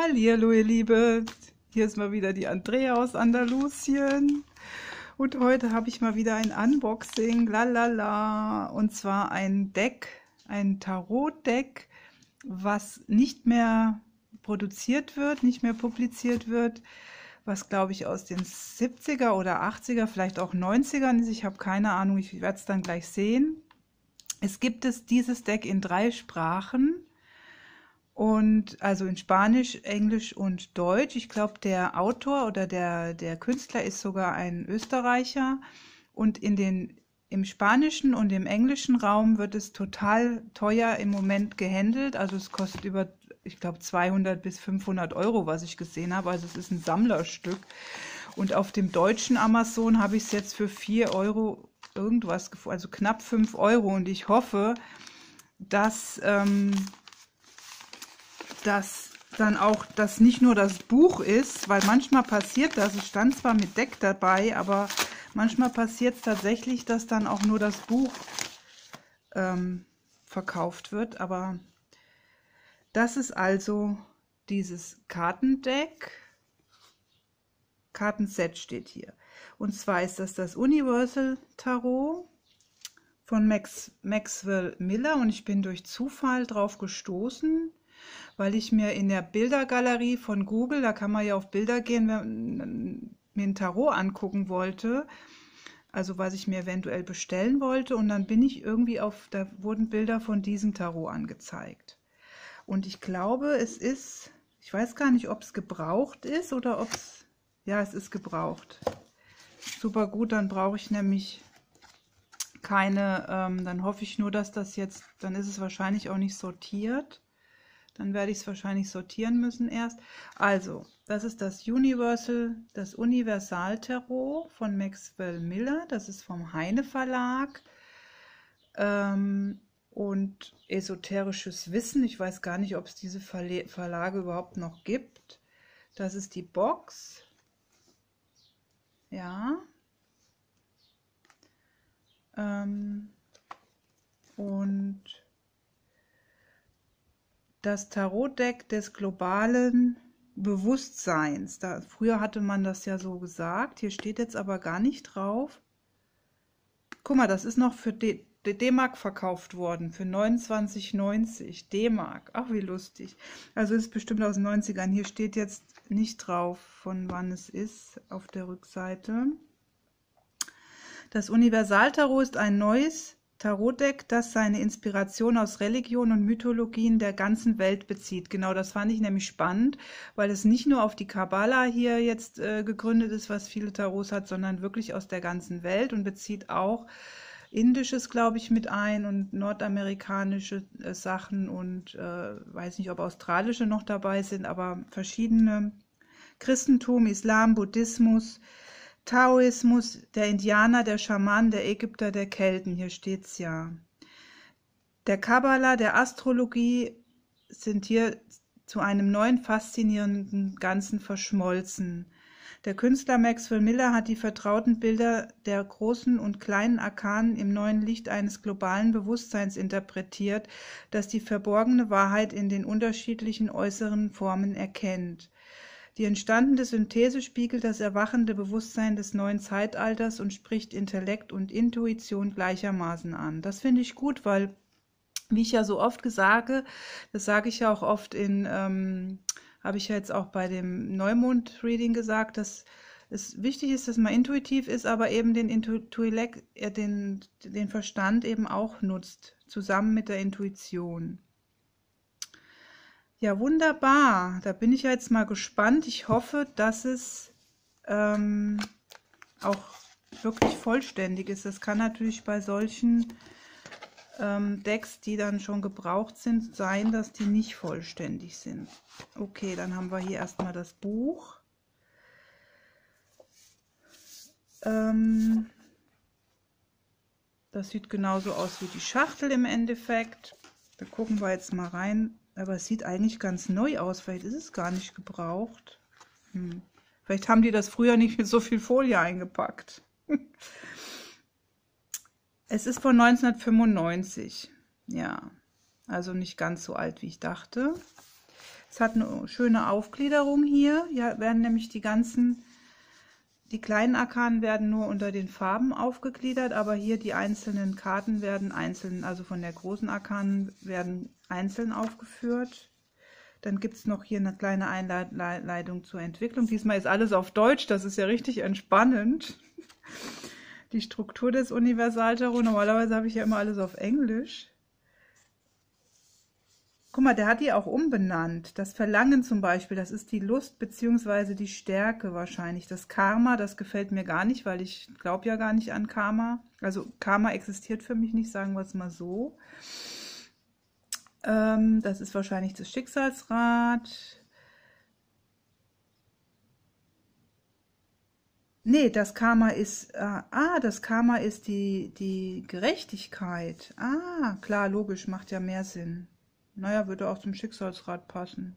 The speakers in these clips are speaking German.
Hallihallo, ihr Liebe. Hier ist mal wieder die Andrea aus Andalusien. Und heute habe ich mal wieder ein Unboxing, lalala. Und zwar ein Deck, ein Tarot-Deck, was nicht mehr produziert wird, nicht mehr publiziert wird, was glaube ich aus den 70er oder 80er, vielleicht auch 90ern ist. Ich habe keine Ahnung, ich werde es dann gleich sehen. Es gibt es dieses Deck in drei Sprachen und also in Spanisch, Englisch und Deutsch. Ich glaube, der Autor oder der, der Künstler ist sogar ein Österreicher. Und in den, im spanischen und im englischen Raum wird es total teuer im Moment gehandelt. Also es kostet über, ich glaube, 200 bis 500 Euro, was ich gesehen habe. Also es ist ein Sammlerstück. Und auf dem deutschen Amazon habe ich es jetzt für 4 Euro irgendwas gefunden, also knapp 5 Euro. Und ich hoffe, dass... Ähm, dass dann auch das nicht nur das Buch ist, weil manchmal passiert das, es stand zwar mit Deck dabei, aber manchmal passiert es tatsächlich, dass dann auch nur das Buch ähm, verkauft wird. Aber das ist also dieses Kartendeck. Kartenset steht hier. Und zwar ist das das Universal Tarot von Max, Maxwell Miller und ich bin durch Zufall drauf gestoßen weil ich mir in der Bildergalerie von Google, da kann man ja auf Bilder gehen, mir ein Tarot angucken wollte, also was ich mir eventuell bestellen wollte und dann bin ich irgendwie auf, da wurden Bilder von diesem Tarot angezeigt. Und ich glaube, es ist, ich weiß gar nicht, ob es gebraucht ist oder ob es, ja, es ist gebraucht. Super gut, dann brauche ich nämlich keine, ähm, dann hoffe ich nur, dass das jetzt, dann ist es wahrscheinlich auch nicht sortiert. Dann werde ich es wahrscheinlich sortieren müssen erst. Also, das ist das Universal, das Universal Tarot von Maxwell Miller. Das ist vom Heine Verlag. Ähm, und esoterisches Wissen. Ich weiß gar nicht, ob es diese Verle Verlage überhaupt noch gibt. Das ist die Box. Ja. Ähm, und das Tarotdeck des globalen Bewusstseins. Da, früher hatte man das ja so gesagt. Hier steht jetzt aber gar nicht drauf. Guck mal, das ist noch für D-Mark verkauft worden, für 29,90 D-Mark. Ach, wie lustig. Also ist bestimmt aus den 90ern. Hier steht jetzt nicht drauf, von wann es ist, auf der Rückseite. Das Universaltarot ist ein neues Tarotdeck, das seine Inspiration aus Religion und Mythologien der ganzen Welt bezieht. Genau, das fand ich nämlich spannend, weil es nicht nur auf die Kabbala hier jetzt äh, gegründet ist, was viele Tarots hat, sondern wirklich aus der ganzen Welt und bezieht auch indisches, glaube ich, mit ein und nordamerikanische äh, Sachen und äh, weiß nicht, ob australische noch dabei sind, aber verschiedene Christentum, Islam, Buddhismus, Taoismus, der Indianer, der Schaman, der Ägypter, der Kelten, hier steht's ja. Der Kabbala, der Astrologie sind hier zu einem neuen faszinierenden Ganzen verschmolzen. Der Künstler Maxwell Miller hat die vertrauten Bilder der großen und kleinen Arkanen im neuen Licht eines globalen Bewusstseins interpretiert, das die verborgene Wahrheit in den unterschiedlichen äußeren Formen erkennt. Die entstandene Synthese spiegelt das erwachende Bewusstsein des neuen Zeitalters und spricht Intellekt und Intuition gleichermaßen an. Das finde ich gut, weil, wie ich ja so oft sage, das sage ich ja auch oft in, ähm, habe ich ja jetzt auch bei dem Neumond-Reading gesagt, dass es wichtig ist, dass man intuitiv ist, aber eben den, Intellekt, äh, den, den Verstand eben auch nutzt, zusammen mit der Intuition. Ja, wunderbar. Da bin ich jetzt mal gespannt. Ich hoffe, dass es ähm, auch wirklich vollständig ist. Das kann natürlich bei solchen ähm, Decks, die dann schon gebraucht sind, sein, dass die nicht vollständig sind. Okay, dann haben wir hier erstmal das Buch. Ähm, das sieht genauso aus wie die Schachtel im Endeffekt. Da gucken wir jetzt mal rein, aber es sieht eigentlich ganz neu aus. Vielleicht ist es gar nicht gebraucht. Hm. Vielleicht haben die das früher nicht mit so viel Folie eingepackt. es ist von 1995. Ja, also nicht ganz so alt, wie ich dachte. Es hat eine schöne Aufgliederung hier. Hier werden nämlich die ganzen, die kleinen Arkanen werden nur unter den Farben aufgegliedert, aber hier die einzelnen Karten werden einzeln, also von der großen Arkanen werden einzeln aufgeführt. Dann gibt es noch hier eine kleine Einleitung zur Entwicklung. Diesmal ist alles auf Deutsch, das ist ja richtig entspannend. Die Struktur des Universaltarot, normalerweise habe ich ja immer alles auf Englisch. Guck mal, der hat die auch umbenannt. Das Verlangen zum Beispiel, das ist die Lust bzw. die Stärke wahrscheinlich. Das Karma, das gefällt mir gar nicht, weil ich glaube ja gar nicht an Karma. Also Karma existiert für mich nicht, sagen wir es mal so. Ähm, das ist wahrscheinlich das Schicksalsrad. Nee, das Karma ist, äh, ah, das Karma ist die, die Gerechtigkeit. Ah, klar, logisch, macht ja mehr Sinn. Naja, würde auch zum Schicksalsrad passen.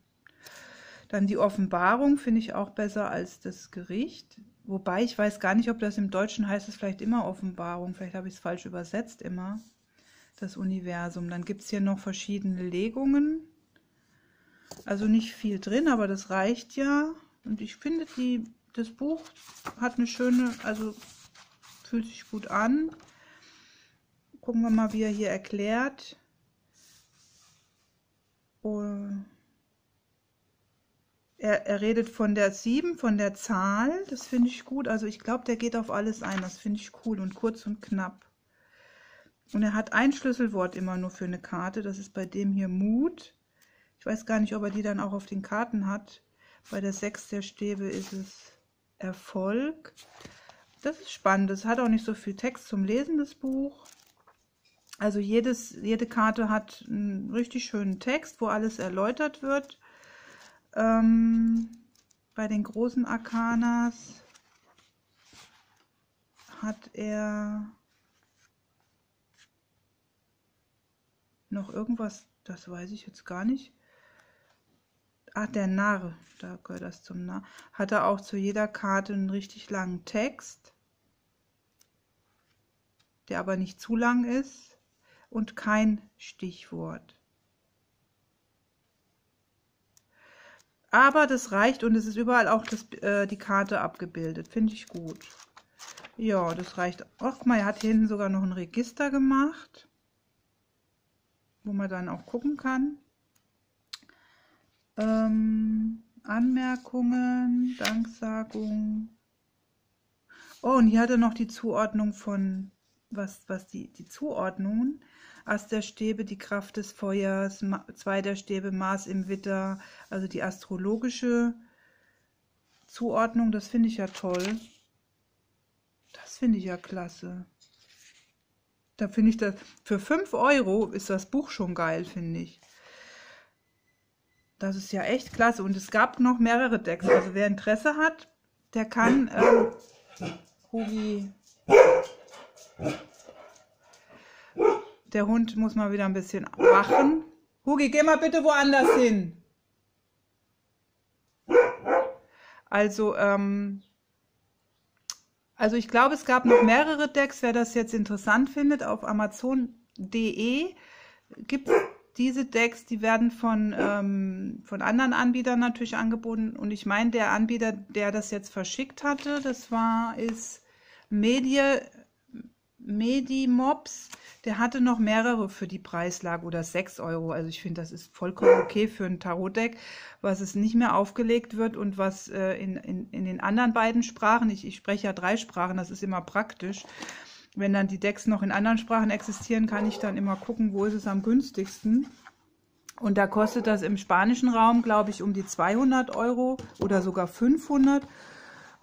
Dann die Offenbarung finde ich auch besser als das Gericht. Wobei ich weiß gar nicht, ob das im Deutschen heißt es vielleicht immer Offenbarung. Vielleicht habe ich es falsch übersetzt immer das Universum. Dann gibt es hier noch verschiedene Legungen. Also nicht viel drin, aber das reicht ja. Und ich finde, die, das Buch hat eine schöne, also fühlt sich gut an. Gucken wir mal, wie er hier erklärt. Er, er, redet von der 7, von der Zahl. Das finde ich gut. Also ich glaube, der geht auf alles ein. Das finde ich cool und kurz und knapp. Und er hat ein Schlüsselwort immer nur für eine Karte. Das ist bei dem hier Mut. Ich weiß gar nicht, ob er die dann auch auf den Karten hat. Bei der 6 der Stäbe ist es Erfolg. Das ist spannend. Es hat auch nicht so viel Text zum Lesen, das Buch. Also jedes, jede Karte hat einen richtig schönen Text, wo alles erläutert wird. Ähm, bei den großen Arkanas hat er noch irgendwas, das weiß ich jetzt gar nicht. Ah, der Narr, da gehört das zum Narr. Hat er auch zu jeder Karte einen richtig langen Text, der aber nicht zu lang ist und kein Stichwort. Aber das reicht und es ist überall auch das, äh, die Karte abgebildet. Finde ich gut. Ja, das reicht. Ach mal, er hat hier hinten sogar noch ein Register gemacht wo man dann auch gucken kann. Ähm, Anmerkungen, Danksagung. Oh, und hier hat er noch die Zuordnung von, was, was die, die Zuordnungen. Ast der Stäbe, die Kraft des Feuers, zwei der Stäbe, Mars im Witter, also die astrologische Zuordnung, das finde ich ja toll. Das finde ich ja klasse. Da finde ich das, für 5 Euro ist das Buch schon geil, finde ich. Das ist ja echt klasse. Und es gab noch mehrere Decks. Also wer Interesse hat, der kann, ähm, Hugi, der Hund muss mal wieder ein bisschen wachen. Hugi, geh mal bitte woanders hin. Also, ähm, also ich glaube, es gab noch mehrere Decks. Wer das jetzt interessant findet, auf Amazon.de gibt es diese Decks, die werden von, ähm, von anderen Anbietern natürlich angeboten. Und ich meine, der Anbieter, der das jetzt verschickt hatte, das war, ist Media, Medimobs. Der hatte noch mehrere für die Preislage oder 6 Euro. Also ich finde, das ist vollkommen okay für ein Tarotdeck, was es nicht mehr aufgelegt wird und was äh, in, in, in den anderen beiden Sprachen, ich, ich spreche ja drei Sprachen, das ist immer praktisch. Wenn dann die Decks noch in anderen Sprachen existieren, kann ich dann immer gucken, wo ist es am günstigsten. Und da kostet das im spanischen Raum, glaube ich, um die 200 Euro oder sogar 500.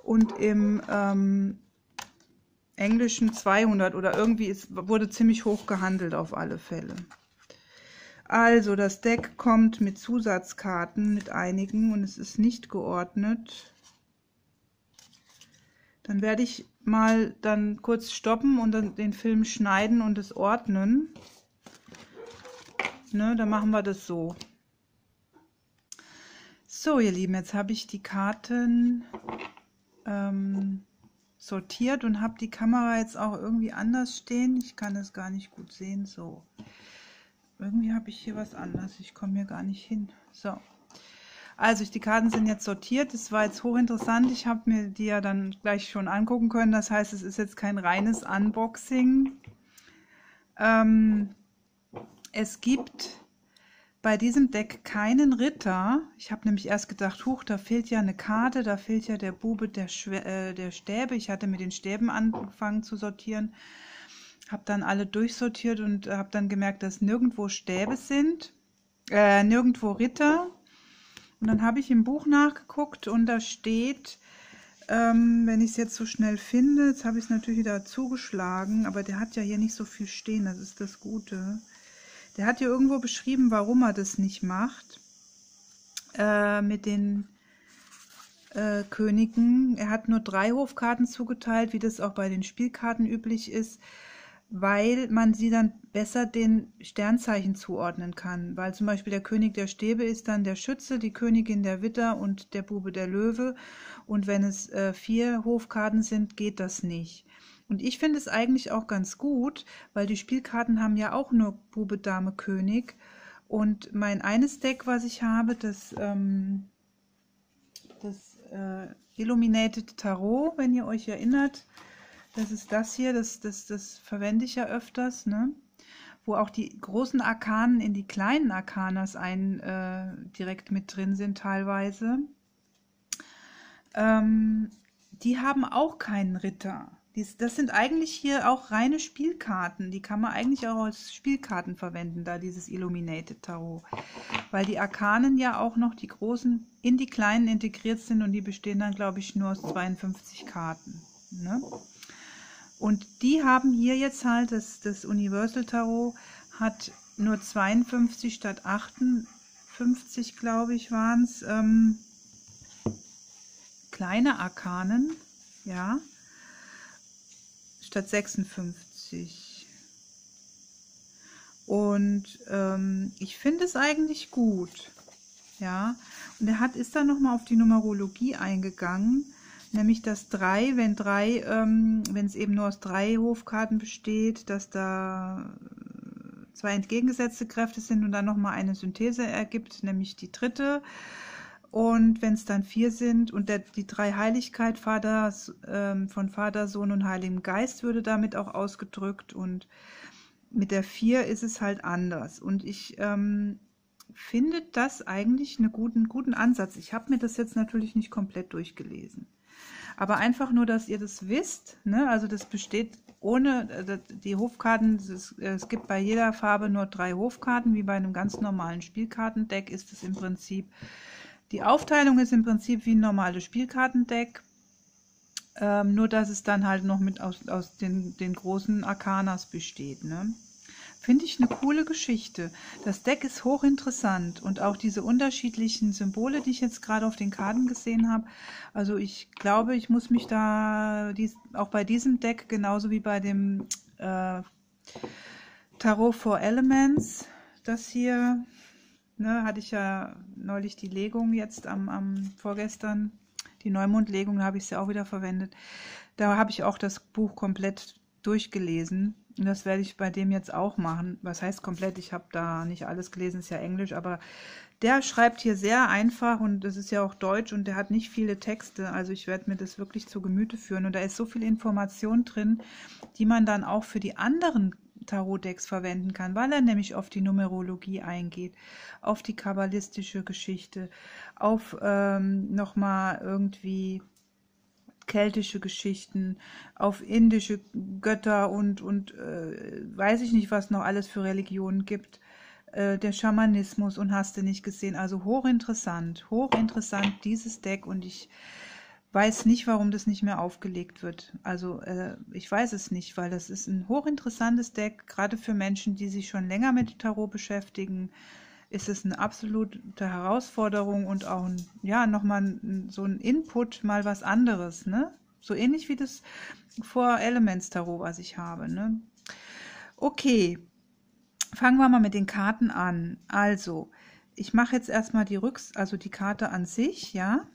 Und im ähm, englischen 200 oder irgendwie es wurde ziemlich hoch gehandelt auf alle Fälle. Also das Deck kommt mit Zusatzkarten, mit einigen und es ist nicht geordnet. Dann werde ich mal dann kurz stoppen und dann den Film schneiden und es ordnen. Ne, dann machen wir das so. So, ihr Lieben, jetzt habe ich die Karten ähm, sortiert und habe die Kamera jetzt auch irgendwie anders stehen. Ich kann es gar nicht gut sehen. So, irgendwie habe ich hier was anders. Ich komme hier gar nicht hin. So, Also die Karten sind jetzt sortiert. Das war jetzt hochinteressant. Ich habe mir die ja dann gleich schon angucken können. Das heißt, es ist jetzt kein reines Unboxing. Ähm, es gibt bei diesem Deck keinen Ritter. Ich habe nämlich erst gedacht, huch, da fehlt ja eine Karte, da fehlt ja der Bube der, Schw äh, der Stäbe. Ich hatte mit den Stäben angefangen zu sortieren, habe dann alle durchsortiert und habe dann gemerkt, dass nirgendwo Stäbe sind, äh, nirgendwo Ritter. Und dann habe ich im Buch nachgeguckt und da steht, ähm, wenn ich es jetzt so schnell finde, jetzt habe ich es natürlich wieder zugeschlagen, aber der hat ja hier nicht so viel stehen, das ist das Gute. Der hat hier irgendwo beschrieben, warum er das nicht macht äh, mit den äh, Königen. Er hat nur drei Hofkarten zugeteilt, wie das auch bei den Spielkarten üblich ist, weil man sie dann besser den Sternzeichen zuordnen kann. Weil zum Beispiel der König der Stäbe ist dann der Schütze, die Königin der Witter und der Bube der Löwe. Und wenn es äh, vier Hofkarten sind, geht das nicht. Und ich finde es eigentlich auch ganz gut, weil die Spielkarten haben ja auch nur Bube, Dame, König. Und mein eines Deck, was ich habe, das, ähm, das äh, Illuminated Tarot, wenn ihr euch erinnert, das ist das hier, das, das, das verwende ich ja öfters, ne? wo auch die großen Arkanen in die kleinen Arkanas ein, äh, direkt mit drin sind teilweise. Ähm, die haben auch keinen Ritter. Dies, das sind eigentlich hier auch reine Spielkarten. Die kann man eigentlich auch als Spielkarten verwenden, da dieses Illuminated Tarot. Weil die Arkanen ja auch noch die großen in die kleinen integriert sind und die bestehen dann, glaube ich, nur aus 52 Karten. Ne? Und die haben hier jetzt halt, das, das Universal Tarot hat nur 52 statt 58, glaube ich, waren es, ähm, kleine Arkanen, ja, statt 56. Und ähm, ich finde es eigentlich gut. Ja, und er hat, ist dann nochmal auf die Numerologie eingegangen, nämlich dass drei, wenn drei, ähm, wenn es eben nur aus drei Hofkarten besteht, dass da zwei entgegengesetzte Kräfte sind und dann nochmal eine Synthese ergibt, nämlich die dritte. Und wenn es dann vier sind und der, die drei Heiligkeit Vater, ähm, von Vater, Sohn und Heiligem Geist würde damit auch ausgedrückt. Und mit der vier ist es halt anders. Und ich ähm, finde das eigentlich einen guten, guten Ansatz. Ich habe mir das jetzt natürlich nicht komplett durchgelesen. Aber einfach nur, dass ihr das wisst. Ne? Also das besteht ohne äh, die Hofkarten. Es, es gibt bei jeder Farbe nur drei Hofkarten. Wie bei einem ganz normalen Spielkartendeck ist es im Prinzip die Aufteilung ist im Prinzip wie ein normales Spielkartendeck, ähm, nur dass es dann halt noch mit aus, aus den, den großen Arkanas besteht. Ne? Finde ich eine coole Geschichte. Das Deck ist hochinteressant und auch diese unterschiedlichen Symbole, die ich jetzt gerade auf den Karten gesehen habe. Also ich glaube, ich muss mich da dies, auch bei diesem Deck genauso wie bei dem äh, Tarot for Elements, das hier ne, hatte ich ja neulich die Legung jetzt am, am vorgestern, die Neumondlegung, da habe ich sie auch wieder verwendet. Da habe ich auch das Buch komplett durchgelesen. Und das werde ich bei dem jetzt auch machen. Was heißt komplett? Ich habe da nicht alles gelesen, ist ja Englisch, aber der schreibt hier sehr einfach und es ist ja auch Deutsch und der hat nicht viele Texte. Also ich werde mir das wirklich zu Gemüte führen. Und da ist so viel Information drin, die man dann auch für die anderen Tarotdecks verwenden kann, weil er nämlich auf die Numerologie eingeht, auf die kabbalistische Geschichte, auf ähm, nochmal irgendwie keltische Geschichten, auf indische Götter und, und äh, weiß ich nicht, was noch alles für Religionen gibt. Äh, der Schamanismus und hast du nicht gesehen. Also hochinteressant, hochinteressant dieses Deck und ich weiß nicht, warum das nicht mehr aufgelegt wird. Also äh, ich weiß es nicht, weil das ist ein hochinteressantes Deck, gerade für Menschen, die sich schon länger mit Tarot beschäftigen. Ist es eine absolute Herausforderung und auch ein, ja, nochmal so ein Input, mal was anderes, ne? So ähnlich wie das Four Elements Tarot, was ich habe, ne? Okay, fangen wir mal mit den Karten an. Also, ich mache jetzt erstmal die Rücks, also die Karte an sich, ja.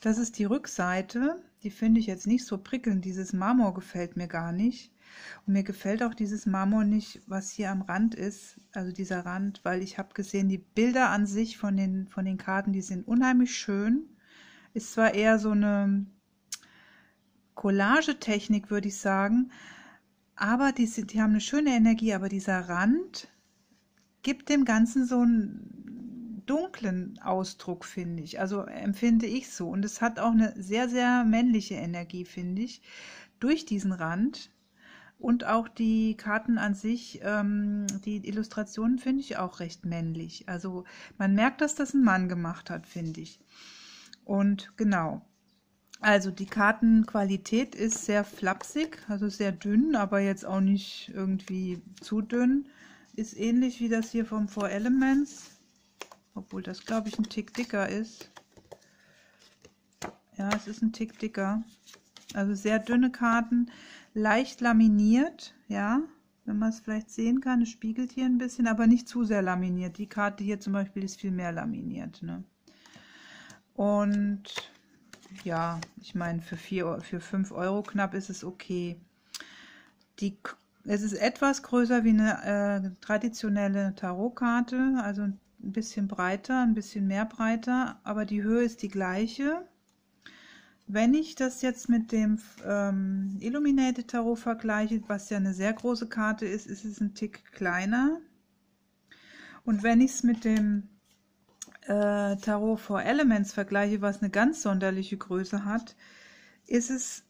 Das ist die Rückseite. Die finde ich jetzt nicht so prickelnd. Dieses Marmor gefällt mir gar nicht. Und mir gefällt auch dieses Marmor nicht, was hier am Rand ist, also dieser Rand, weil ich habe gesehen, die Bilder an sich von den, von den Karten, die sind unheimlich schön. Ist zwar eher so eine Collagetechnik, würde ich sagen, aber die, sind, die haben eine schöne Energie, aber dieser Rand gibt dem Ganzen so einen dunklen Ausdruck, finde ich. Also empfinde ich so. Und es hat auch eine sehr, sehr männliche Energie, finde ich, durch diesen Rand. Und auch die Karten an sich, ähm, die Illustrationen finde ich auch recht männlich. Also man merkt, dass das ein Mann gemacht hat, finde ich. Und genau. Also die Kartenqualität ist sehr flapsig, also sehr dünn, aber jetzt auch nicht irgendwie zu dünn. Ist ähnlich wie das hier vom Four Elements, obwohl das glaube ich ein Tick dicker ist. Ja, es ist ein Tick dicker. Also sehr dünne Karten, leicht laminiert, ja, wenn man es vielleicht sehen kann. Es spiegelt hier ein bisschen, aber nicht zu sehr laminiert. Die Karte hier zum Beispiel ist viel mehr laminiert. Ne? Und ja, ich meine, für, vier, für 5 Euro knapp ist es okay. Die, es ist etwas größer wie eine äh, traditionelle Tarotkarte, also bisschen breiter, ein bisschen mehr breiter, aber die Höhe ist die gleiche. Wenn ich das jetzt mit dem ähm, Illuminated Tarot vergleiche, was ja eine sehr große Karte ist, ist es ein Tick kleiner. Und wenn ich es mit dem äh, Tarot for Elements vergleiche, was eine ganz sonderliche Größe hat, ist es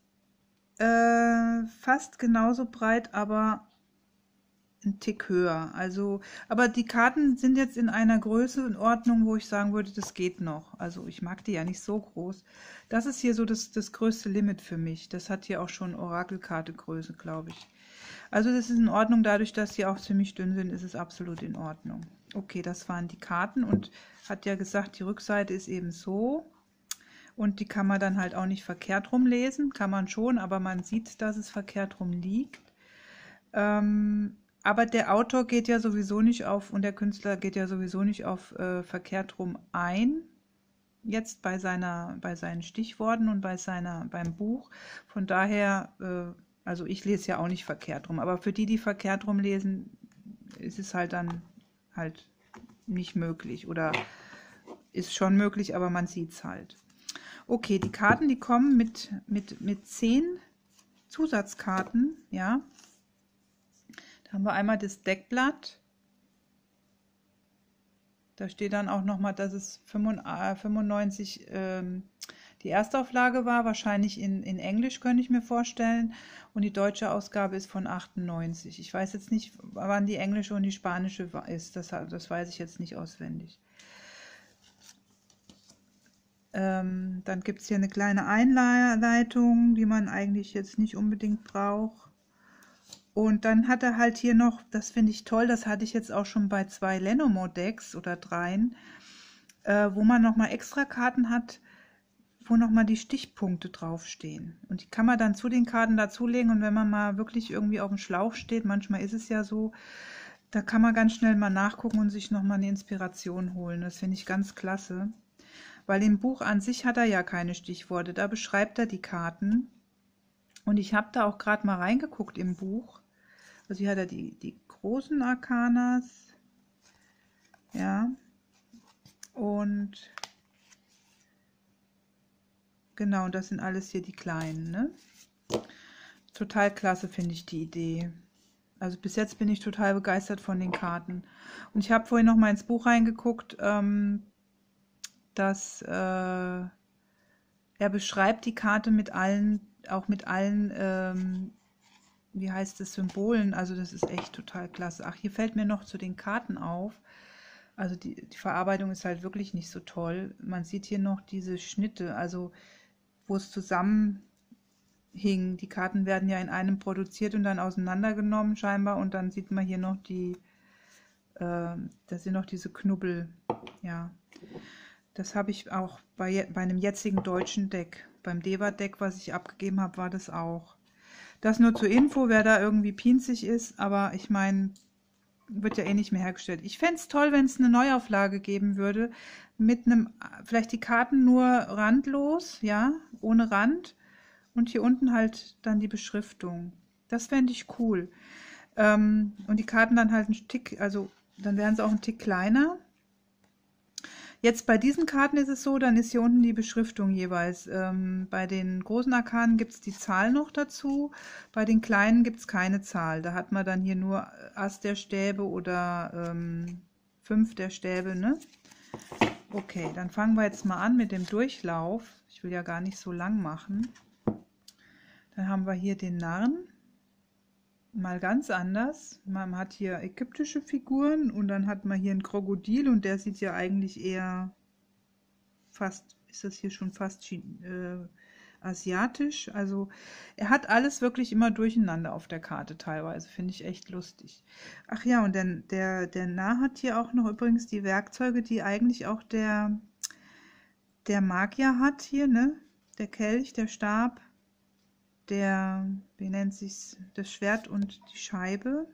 äh, fast genauso breit, aber ein Tick höher. Also, aber die Karten sind jetzt in einer Größe in Ordnung, wo ich sagen würde, das geht noch. Also ich mag die ja nicht so groß. Das ist hier so das, das größte Limit für mich. Das hat hier auch schon Orakelkarte Größe, glaube ich. Also das ist in Ordnung, dadurch, dass sie auch ziemlich dünn sind, ist es absolut in Ordnung. Okay, das waren die Karten und hat ja gesagt, die Rückseite ist eben so. Und die kann man dann halt auch nicht verkehrt rum lesen. Kann man schon, aber man sieht, dass es verkehrt rum liegt. Ähm, aber der Autor geht ja sowieso nicht auf und der Künstler geht ja sowieso nicht auf äh, verkehrt rum ein. Jetzt bei seiner, bei seinen Stichworten und bei seiner, beim Buch. Von daher, äh, also ich lese ja auch nicht verkehrt rum, aber für die, die verkehrt rum lesen, ist es halt dann halt nicht möglich oder ist schon möglich, aber man sieht es halt. Okay, die Karten, die kommen mit, mit, mit zehn Zusatzkarten, ja. Da haben wir einmal das Deckblatt. Da steht dann auch nochmal, dass es 95 ähm, die Erstauflage war, wahrscheinlich in, in Englisch, könnte ich mir vorstellen. Und die deutsche Ausgabe ist von 98. Ich weiß jetzt nicht, wann die englische und die spanische ist. Das, das weiß ich jetzt nicht auswendig. Ähm, dann gibt es hier eine kleine Einleitung, die man eigentlich jetzt nicht unbedingt braucht. Und dann hat er halt hier noch, das finde ich toll, das hatte ich jetzt auch schon bei zwei Lenormand-Decks oder dreien, äh, wo man nochmal extra Karten hat, wo nochmal die Stichpunkte draufstehen. Und die kann man dann zu den Karten dazulegen und wenn man mal wirklich irgendwie auf dem Schlauch steht, manchmal ist es ja so, da kann man ganz schnell mal nachgucken und sich nochmal eine Inspiration holen. Das finde ich ganz klasse. Weil im Buch an sich hat er ja keine Stichworte, da beschreibt er die Karten. Und ich habe da auch gerade mal reingeguckt im Buch. Also hier hat er die, die großen Arkanas. Ja. Und Genau, das sind alles hier die kleinen, ne? Total klasse finde ich die Idee. Also bis jetzt bin ich total begeistert von den Karten. Und ich habe vorhin noch mal ins Buch reingeguckt, ähm, dass äh, er beschreibt die Karte mit allen, auch mit allen, ähm, wie heißt es, Symbolen. Also das ist echt total klasse. Ach, hier fällt mir noch zu den Karten auf. Also die, die Verarbeitung ist halt wirklich nicht so toll. Man sieht hier noch diese Schnitte, also wo es zusammenhing. Die Karten werden ja in einem produziert und dann auseinandergenommen scheinbar und dann sieht man hier noch die, äh, das sind noch diese Knubbel, ja. Das habe ich auch bei, bei einem jetzigen deutschen Deck. Beim Deva-Deck, was ich abgegeben habe, war das auch. Das nur zur Info, wer da irgendwie pinzig ist, aber ich meine, wird ja eh nicht mehr hergestellt. Ich fände es toll, wenn es eine Neuauflage geben würde, mit einem, vielleicht die Karten nur randlos, ja, ohne Rand und hier unten halt dann die Beschriftung. Das fände ich cool. Ähm, und die Karten dann halt ein Tick, also dann wären sie auch ein Tick kleiner. Jetzt bei diesen Karten ist es so, dann ist hier unten die Beschriftung jeweils. Ähm, bei den großen Arkanen gibt es die Zahl noch dazu, bei den kleinen gibt es keine Zahl. Da hat man dann hier nur Ass der Stäbe oder ähm, 5 der Stäbe. Ne? Okay, dann fangen wir jetzt mal an mit dem Durchlauf. Ich will ja gar nicht so lang machen. Dann haben wir hier den Narren mal ganz anders. Man hat hier ägyptische Figuren und dann hat man hier ein Krokodil und der sieht ja eigentlich eher fast, ist das hier schon fast äh, asiatisch. Also er hat alles wirklich immer durcheinander auf der Karte teilweise. Finde ich echt lustig. Ach ja, und der, der, der Narr hat hier auch noch übrigens die Werkzeuge, die eigentlich auch der, der Magier hat hier, ne? Der Kelch, der Stab, der, wie nennt sich's, das Schwert und die Scheibe.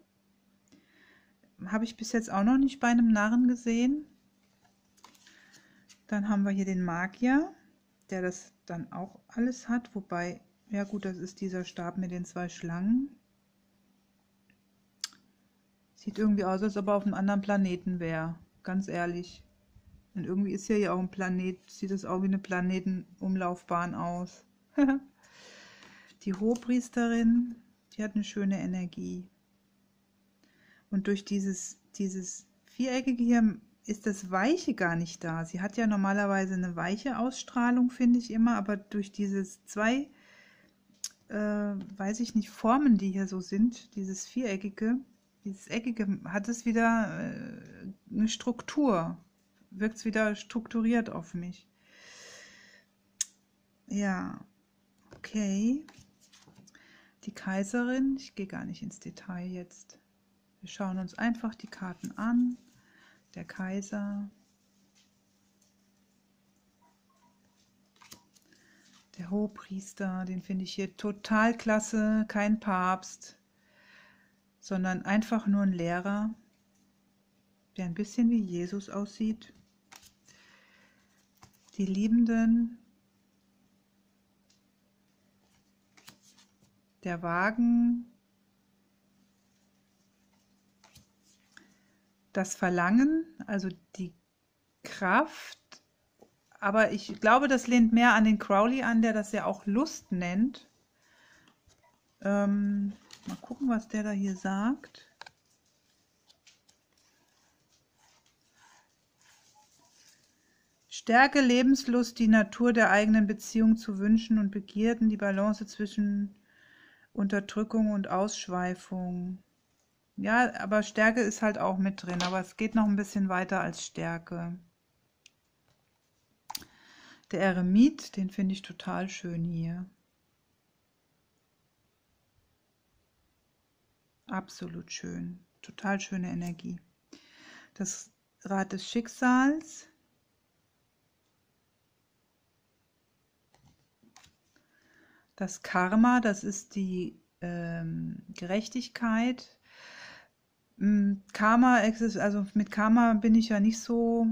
Habe ich bis jetzt auch noch nicht bei einem Narren gesehen. Dann haben wir hier den Magier, der das dann auch alles hat. Wobei, ja gut, das ist dieser Stab mit den zwei Schlangen. Sieht irgendwie aus, als ob er auf einem anderen Planeten wäre. Ganz ehrlich. Und irgendwie ist hier ja auch ein Planet, sieht das auch wie eine Planetenumlaufbahn aus. Die Hohepriesterin, die hat eine schöne Energie. Und durch dieses, dieses Viereckige hier ist das Weiche gar nicht da. Sie hat ja normalerweise eine weiche Ausstrahlung, finde ich immer, aber durch dieses zwei, äh, weiß ich nicht, Formen, die hier so sind, dieses Viereckige, dieses Eckige, hat es wieder äh, eine Struktur, wirkt es wieder strukturiert auf mich. Ja, okay die Kaiserin. Ich gehe gar nicht ins Detail jetzt. Wir schauen uns einfach die Karten an. Der Kaiser. Der Hohepriester, den finde ich hier total klasse. Kein Papst, sondern einfach nur ein Lehrer, der ein bisschen wie Jesus aussieht. Die Liebenden, der Wagen, das Verlangen, also die Kraft, aber ich glaube, das lehnt mehr an den Crowley an, der das ja auch Lust nennt. Ähm, mal gucken, was der da hier sagt. Stärke, Lebenslust, die Natur der eigenen Beziehung zu wünschen und Begierden, die Balance zwischen Unterdrückung und Ausschweifung. Ja, aber Stärke ist halt auch mit drin, aber es geht noch ein bisschen weiter als Stärke. Der Eremit, den finde ich total schön hier. Absolut schön. Total schöne Energie. Das Rad des Schicksals. Das Karma, das ist die ähm, Gerechtigkeit. Hm, Karma, also mit Karma bin ich ja nicht so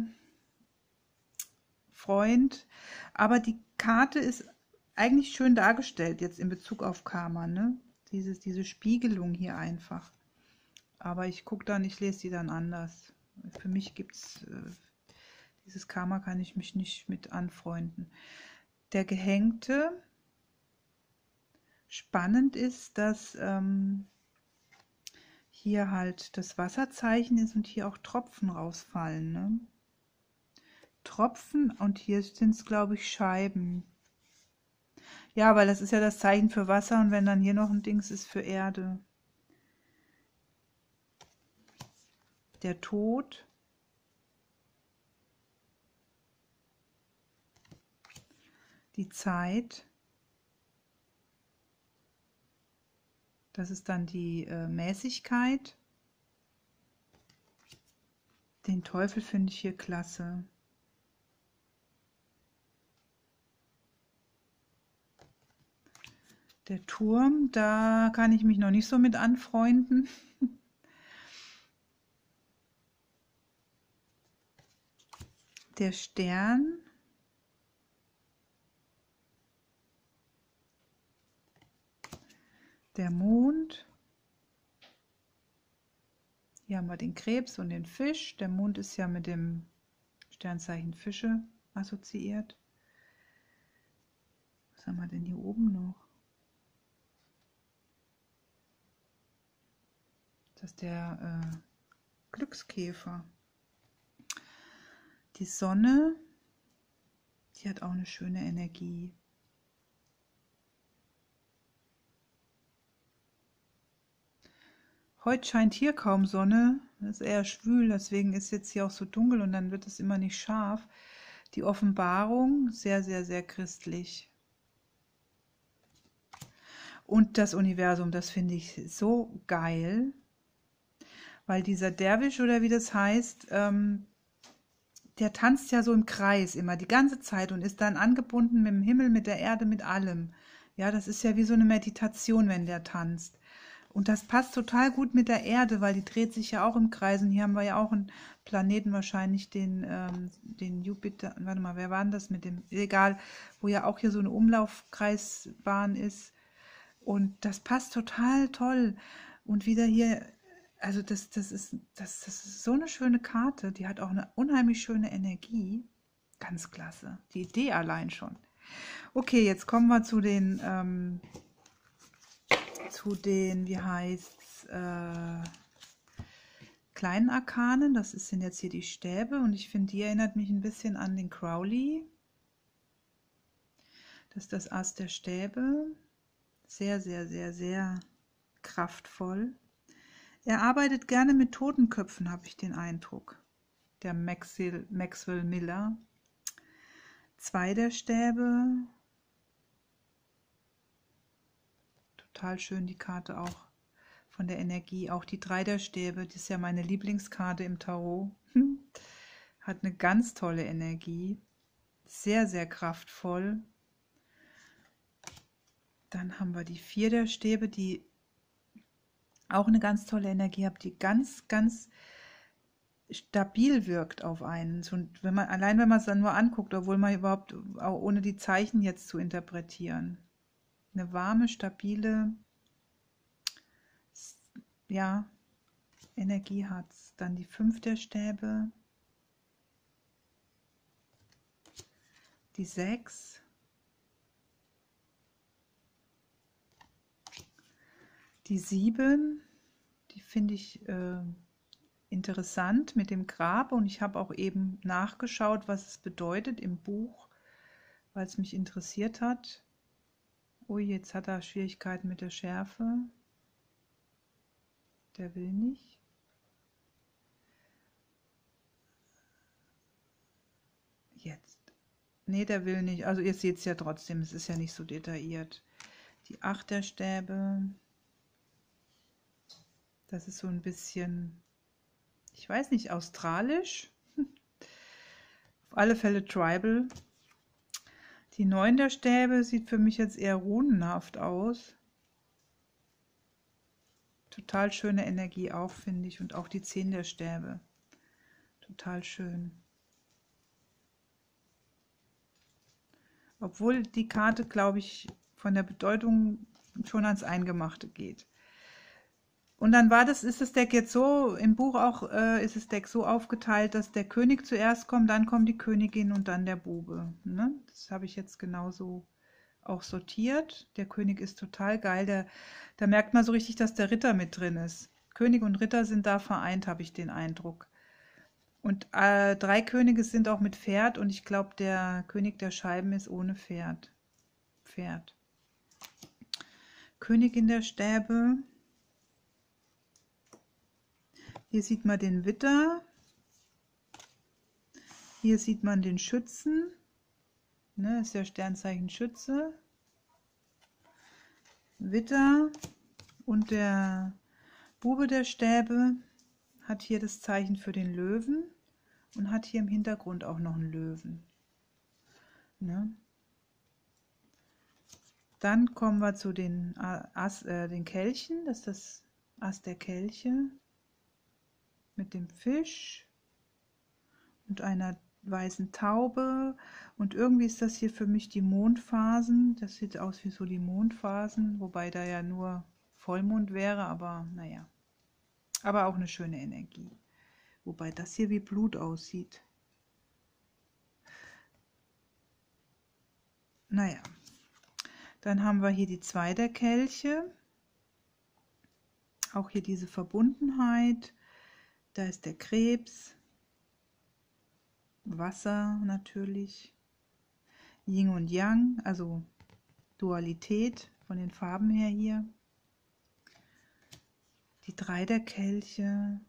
Freund, aber die Karte ist eigentlich schön dargestellt jetzt in Bezug auf Karma, ne? Dieses, diese Spiegelung hier einfach. Aber ich gucke dann, ich lese die dann anders. Für mich gibt es äh, dieses Karma, kann ich mich nicht mit anfreunden. Der Gehängte, Spannend ist, dass ähm, hier halt das Wasserzeichen ist und hier auch Tropfen rausfallen. Ne? Tropfen und hier sind es, glaube ich, Scheiben. Ja, weil das ist ja das Zeichen für Wasser und wenn dann hier noch ein Dings ist für Erde. Der Tod. Die Zeit. Das ist dann die äh, Mäßigkeit. Den Teufel finde ich hier klasse. Der Turm, da kann ich mich noch nicht so mit anfreunden. Der Stern. Der Mond. Hier haben wir den Krebs und den Fisch. Der Mond ist ja mit dem Sternzeichen Fische assoziiert. Was haben wir denn hier oben noch? Das ist der äh, Glückskäfer. Die Sonne, die hat auch eine schöne Energie. Heute scheint hier kaum Sonne, es ist eher schwül, deswegen ist jetzt hier auch so dunkel und dann wird es immer nicht scharf. Die Offenbarung, sehr, sehr, sehr christlich. Und das Universum, das finde ich so geil, weil dieser Derwisch oder wie das heißt, ähm, der tanzt ja so im Kreis immer die ganze Zeit und ist dann angebunden mit dem Himmel, mit der Erde, mit allem. Ja, das ist ja wie so eine Meditation, wenn der tanzt. Und das passt total gut mit der Erde, weil die dreht sich ja auch im Kreis. Und hier haben wir ja auch einen Planeten, wahrscheinlich den, ähm, den Jupiter. Warte mal, wer war denn das mit dem? Egal, wo ja auch hier so eine Umlaufkreisbahn ist. Und das passt total toll. Und wieder hier, also das, das, ist, das, das ist so eine schöne Karte. Die hat auch eine unheimlich schöne Energie. Ganz klasse. Die Idee allein schon. Okay, jetzt kommen wir zu den ähm, zu den, wie heißt äh, kleinen Arkanen. Das sind jetzt hier die Stäbe und ich finde, die erinnert mich ein bisschen an den Crowley. Das ist das Ass der Stäbe. Sehr, sehr, sehr, sehr kraftvoll. Er arbeitet gerne mit Totenköpfen, habe ich den Eindruck. Der Maxwell, Maxwell Miller. Zwei der Stäbe, total schön, die Karte auch von der Energie. Auch die Drei der Stäbe, die ist ja meine Lieblingskarte im Tarot. Hat eine ganz tolle Energie. Sehr, sehr kraftvoll. Dann haben wir die Vier der Stäbe, die auch eine ganz tolle Energie hat, die ganz, ganz stabil wirkt auf einen. Und wenn man, allein wenn man es dann nur anguckt, obwohl man überhaupt, auch ohne die Zeichen jetzt zu interpretieren eine warme, stabile ja, Energie hat. Dann die fünf der Stäbe, die sechs, die sieben, die finde ich äh, interessant mit dem Grab und ich habe auch eben nachgeschaut, was es bedeutet im Buch, weil es mich interessiert hat. Ui, jetzt hat er Schwierigkeiten mit der Schärfe. Der will nicht. Jetzt. Ne, der will nicht. Also ihr seht es ja trotzdem, es ist ja nicht so detailliert. Die Achterstäbe. Das ist so ein bisschen, ich weiß nicht, australisch. Auf alle Fälle Tribal. Die 9 der Stäbe sieht für mich jetzt eher runenhaft aus. Total schöne Energie auch, finde ich. Und auch die 10 der Stäbe. Total schön. Obwohl die Karte, glaube ich, von der Bedeutung schon ans Eingemachte geht. Und dann war das, ist das Deck jetzt so, im Buch auch äh, ist das Deck so aufgeteilt, dass der König zuerst kommt, dann kommt die Königin und dann der Bube. Ne? Das habe ich jetzt genauso auch sortiert. Der König ist total geil. Der, da merkt man so richtig, dass der Ritter mit drin ist. König und Ritter sind da vereint, habe ich den Eindruck. Und äh, drei Könige sind auch mit Pferd und ich glaube, der König der Scheiben ist ohne Pferd. Pferd. Königin der Stäbe Hier sieht man den Witter. Hier sieht man den Schützen. Ne, ist ja Sternzeichen Schütze. Witter und der Bube der Stäbe hat hier das Zeichen für den Löwen und hat hier im Hintergrund auch noch einen Löwen. Ne? Dann kommen wir zu den, As, äh, den Kelchen, das ist das Ass der Kelche mit dem Fisch und einer weißen Taube. Und irgendwie ist das hier für mich die Mondphasen. Das sieht aus wie so die Mondphasen, wobei da ja nur Vollmond wäre, aber naja. Aber auch eine schöne Energie. Wobei das hier wie Blut aussieht. Naja, dann haben wir hier die zwei der Kelche. Auch hier diese Verbundenheit. Da ist der Krebs. Wasser natürlich. Yin und Yang, also Dualität von den Farben her hier. Die drei der Kelche.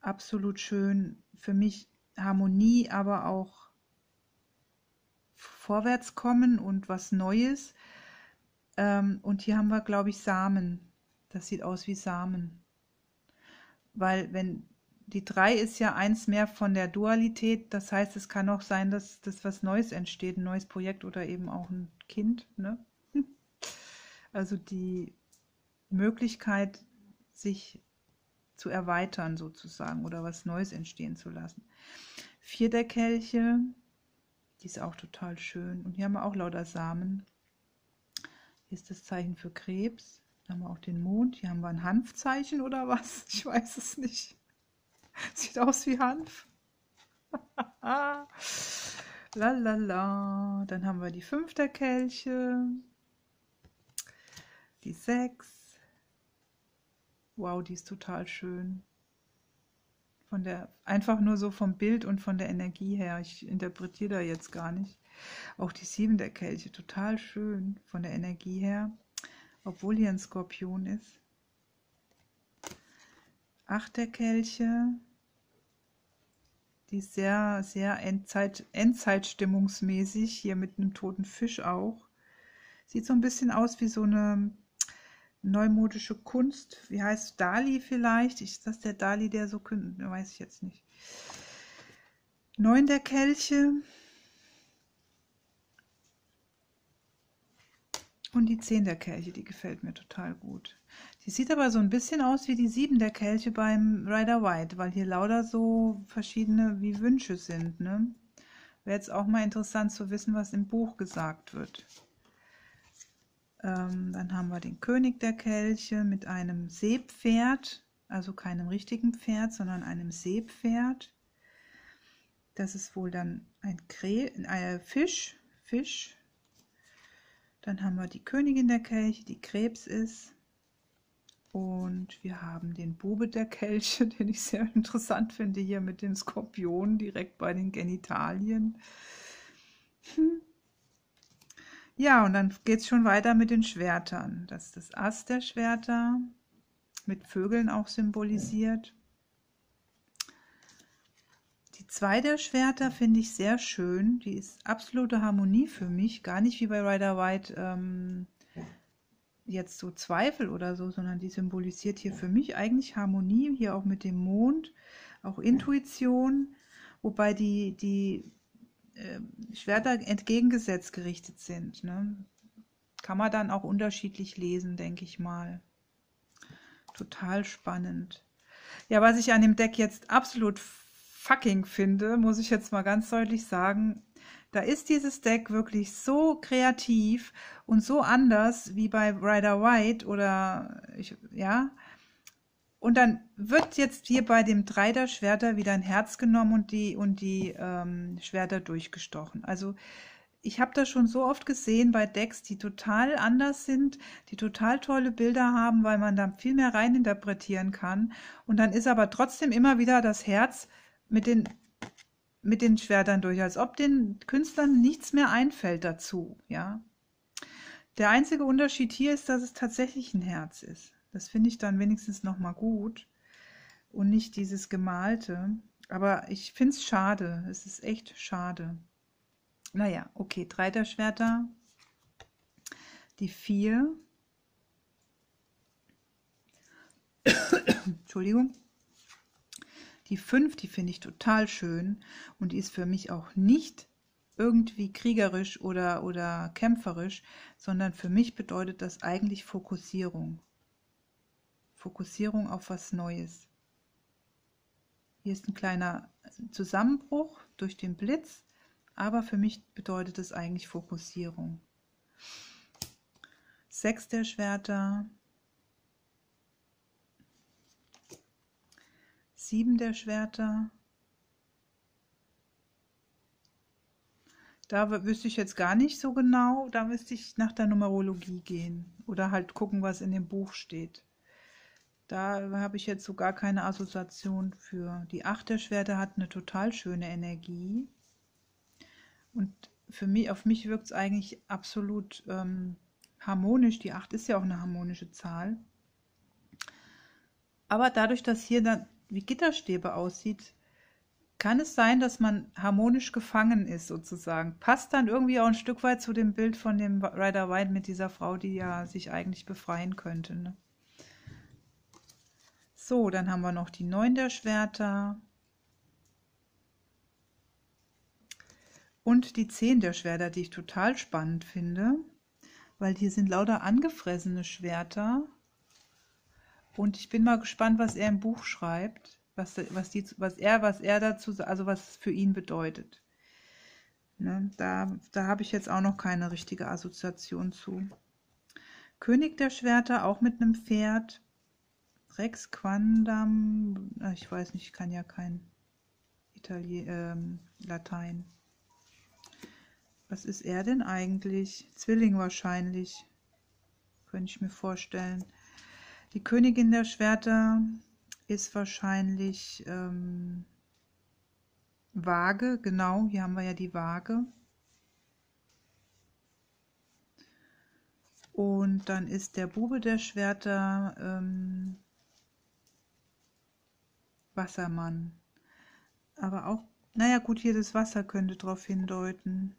Absolut schön. Für mich Harmonie, aber auch vorwärts kommen und was Neues. Ähm, und hier haben wir, glaube ich, Samen. Das sieht aus wie Samen. Weil wenn die 3 ist ja eins mehr von der Dualität, das heißt, es kann auch sein, dass das was Neues entsteht, ein neues Projekt oder eben auch ein Kind. Ne? Also die Möglichkeit, sich zu erweitern sozusagen oder was Neues entstehen zu lassen. Vier der Kelche, die ist auch total schön. Und hier haben wir auch lauter Samen. Hier ist das Zeichen für Krebs. Dann haben wir auch den Mond. Hier haben wir ein Hanfzeichen oder was? Ich weiß es nicht. Sieht aus wie Hanf. la la la. Dann haben wir die fünf der Kelche. Die sechs. Wow, die ist total schön von der, einfach nur so vom Bild und von der Energie her. Ich interpretiere da jetzt gar nicht. Auch die sieben der Kelche, total schön von der Energie her, obwohl hier ein Skorpion ist. Acht der Kelche, die ist sehr, sehr Endzeit, Endzeitstimmungsmäßig, hier mit einem toten Fisch auch. Sieht so ein bisschen aus wie so eine neumodische Kunst. Wie heißt Dali vielleicht? Ist das der Dali, der so kündet? Weiß ich jetzt nicht. Neun der Kelche. Und die zehn der Kelche, die gefällt mir total gut. Die sieht aber so ein bisschen aus wie die sieben der Kelche beim Rider White, weil hier lauter so verschiedene wie Wünsche sind. Ne? Wäre jetzt auch mal interessant zu wissen, was im Buch gesagt wird. Ähm, dann haben wir den König der Kelche mit einem Seepferd, also keinem richtigen Pferd, sondern einem Seepferd. Das ist wohl dann ein Kre äh, Fisch, Fisch. Dann haben wir die Königin der Kelche, die Krebs ist. Und wir haben den Bube der Kelche, den ich sehr interessant finde, hier mit dem Skorpion direkt bei den Genitalien. Hm. Ja, und dann geht es schon weiter mit den Schwertern. Das ist das Ass der Schwerter, mit Vögeln auch symbolisiert. Zwei der Schwerter finde ich sehr schön. Die ist absolute Harmonie für mich. Gar nicht wie bei Rider White ähm, jetzt so Zweifel oder so, sondern die symbolisiert hier für mich eigentlich Harmonie. Hier auch mit dem Mond, auch Intuition. Wobei die, die äh, Schwerter entgegengesetzt gerichtet sind. Ne? Kann man dann auch unterschiedlich lesen, denke ich mal. Total spannend. Ja, was ich an dem Deck jetzt absolut fucking finde, muss ich jetzt mal ganz deutlich sagen, da ist dieses Deck wirklich so kreativ und so anders wie bei Rider White oder ich, ja, und dann wird jetzt hier bei dem Drei der Schwerter wieder ein Herz genommen und die, und die ähm, Schwerter durchgestochen. Also ich habe das schon so oft gesehen bei Decks, die total anders sind, die total tolle Bilder haben, weil man da viel mehr reininterpretieren kann. Und dann ist aber trotzdem immer wieder das Herz mit den, mit den Schwertern durch, als ob den Künstlern nichts mehr einfällt dazu. Ja. Der einzige Unterschied hier ist, dass es tatsächlich ein Herz ist. Das finde ich dann wenigstens noch mal gut und nicht dieses Gemalte. Aber ich finde es schade. Es ist echt schade. Naja, okay, drei der Schwerter. Die vier. Entschuldigung. Die fünf, die finde ich total schön und die ist für mich auch nicht irgendwie kriegerisch oder, oder kämpferisch, sondern für mich bedeutet das eigentlich Fokussierung. Fokussierung auf was Neues. Hier ist ein kleiner Zusammenbruch durch den Blitz, aber für mich bedeutet es eigentlich Fokussierung. Sechs der Schwerter. Sieben der Schwerter. Da wüsste ich jetzt gar nicht so genau. Da müsste ich nach der Numerologie gehen oder halt gucken, was in dem Buch steht. Da habe ich jetzt so gar keine Assoziation für. Die Acht der Schwerter hat eine total schöne Energie. Und für mich, auf mich wirkt es eigentlich absolut ähm, harmonisch. Die Acht ist ja auch eine harmonische Zahl. Aber dadurch, dass hier dann wie Gitterstäbe aussieht, kann es sein, dass man harmonisch gefangen ist, sozusagen. Passt dann irgendwie auch ein Stück weit zu dem Bild von dem Rider White mit dieser Frau, die ja sich eigentlich befreien könnte. Ne? So, dann haben wir noch die Neun der Schwerter. Und die Zehn der Schwerter, die ich total spannend finde, weil hier sind lauter angefressene Schwerter. Und ich bin mal gespannt, was er im Buch schreibt was, was, die, was er, was er dazu, also was es für ihn bedeutet. Ne, da da habe ich jetzt auch noch keine richtige Assoziation zu. König der Schwerter, auch mit einem Pferd. Rex Quandam, ah, ich weiß nicht, ich kann ja kein Italien, ähm, Latein. Was ist er denn eigentlich? Zwilling wahrscheinlich, könnte ich mir vorstellen. Die Königin der Schwerter, ist wahrscheinlich ähm, Waage, genau, hier haben wir ja die Waage. Und dann ist der Bube der Schwerter ähm, Wassermann. Aber auch, naja gut, hier das Wasser könnte darauf hindeuten.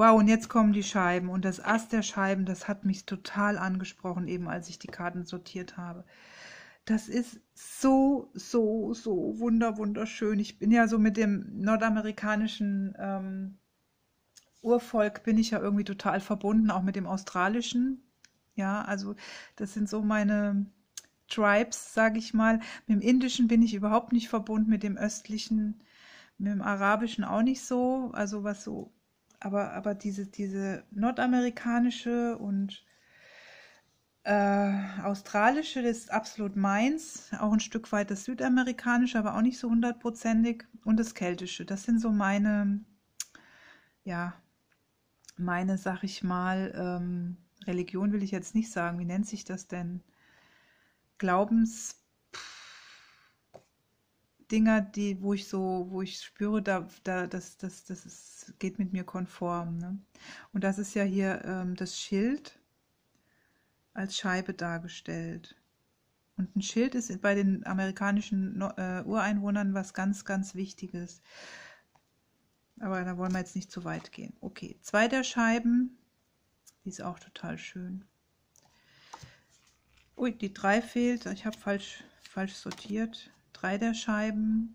Wow, und jetzt kommen die Scheiben und das Ass der Scheiben, das hat mich total angesprochen, eben als ich die Karten sortiert habe. Das ist so, so, so wunder, wunderschön. Ich bin ja so mit dem nordamerikanischen ähm, Urvolk, bin ich ja irgendwie total verbunden, auch mit dem australischen. Ja, also das sind so meine Tribes, sage ich mal. Mit dem indischen bin ich überhaupt nicht verbunden, mit dem östlichen, mit dem arabischen auch nicht so. Also was so aber, aber diese, diese nordamerikanische und äh, australische, das ist absolut meins, auch ein Stück weit das südamerikanische, aber auch nicht so hundertprozentig. Und das keltische, das sind so meine, ja, meine, sag ich mal, ähm, Religion will ich jetzt nicht sagen, wie nennt sich das denn? Glaubens, Dinger, die, wo ich so, wo ich spüre, da, da, das, das, das ist, geht mit mir konform. Ne? Und das ist ja hier ähm, das Schild als Scheibe dargestellt. Und ein Schild ist bei den amerikanischen äh, Ureinwohnern was ganz, ganz Wichtiges. Aber da wollen wir jetzt nicht zu weit gehen. Okay, zwei der Scheiben, die ist auch total schön. Ui, die drei fehlt. Ich habe falsch, falsch sortiert drei der Scheiben,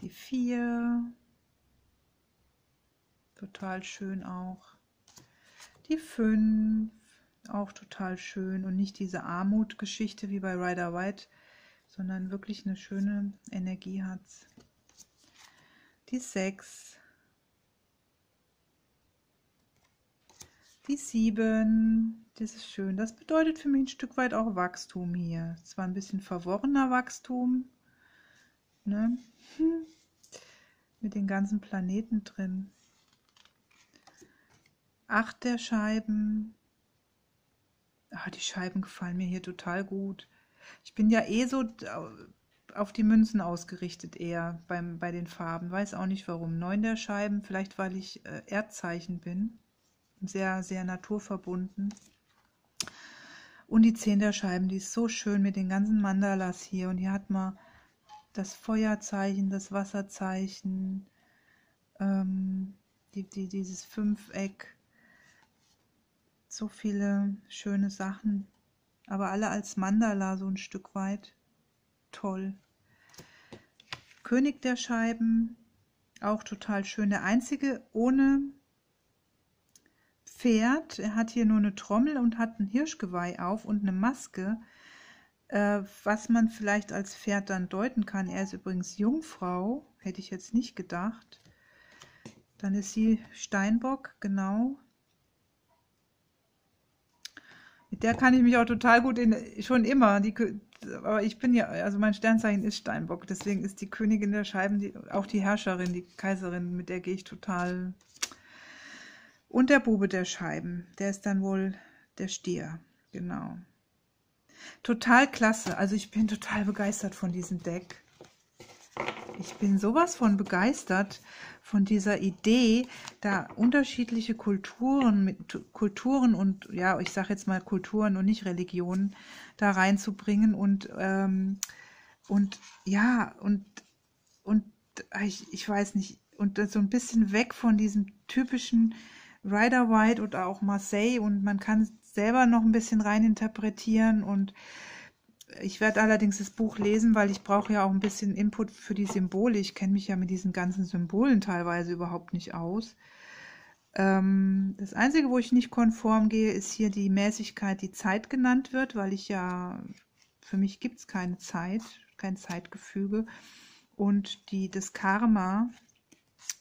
die vier, total schön auch, die fünf, auch total schön. Und nicht diese Armutgeschichte wie bei Rider White, sondern wirklich eine schöne Energie hat. Die sechs, die sieben, das ist schön. Das bedeutet für mich ein Stück weit auch Wachstum hier. Zwar ein bisschen verworrener Wachstum, ne? Hm. mit den ganzen Planeten drin. Acht der Scheiben. Ah, die Scheiben gefallen mir hier total gut. Ich bin ja eh so auf die Münzen ausgerichtet eher beim, bei den Farben. Weiß auch nicht warum. Neun der Scheiben, vielleicht weil ich äh, Erdzeichen bin. Sehr, sehr naturverbunden. Und die Zehn der Scheiben, die ist so schön mit den ganzen Mandalas hier. Und hier hat man das Feuerzeichen, das Wasserzeichen, ähm, die, die, dieses Fünfeck. So viele schöne Sachen. Aber alle als Mandala so ein Stück weit. Toll. König der Scheiben, auch total schön. Der einzige ohne Pferd. Er hat hier nur eine Trommel und hat ein Hirschgeweih auf und eine Maske, äh, was man vielleicht als Pferd dann deuten kann. Er ist übrigens Jungfrau, hätte ich jetzt nicht gedacht. Dann ist sie Steinbock, genau. Mit der kann ich mich auch total gut in, schon immer, die, aber ich bin ja, also mein Sternzeichen ist Steinbock, deswegen ist die Königin der Scheiben die, auch die Herrscherin, die Kaiserin, mit der gehe ich total. Und der Bube der Scheiben, der ist dann wohl der Stier, genau. Total klasse, also ich bin total begeistert von diesem Deck. Ich bin sowas von begeistert von dieser Idee, da unterschiedliche Kulturen, mit Kulturen und ja, ich sage jetzt mal Kulturen und nicht Religionen da reinzubringen und ähm, und ja und und ich, ich weiß nicht und so ein bisschen weg von diesem typischen Rider White oder auch Marseille und man kann selber noch ein bisschen rein interpretieren und ich werde allerdings das Buch lesen, weil ich brauche ja auch ein bisschen Input für die Symbole. Ich kenne mich ja mit diesen ganzen Symbolen teilweise überhaupt nicht aus. Ähm, das Einzige, wo ich nicht konform gehe, ist hier die Mäßigkeit, die Zeit genannt wird, weil ich ja, für mich gibt es keine Zeit, kein Zeitgefüge. Und die, das Karma,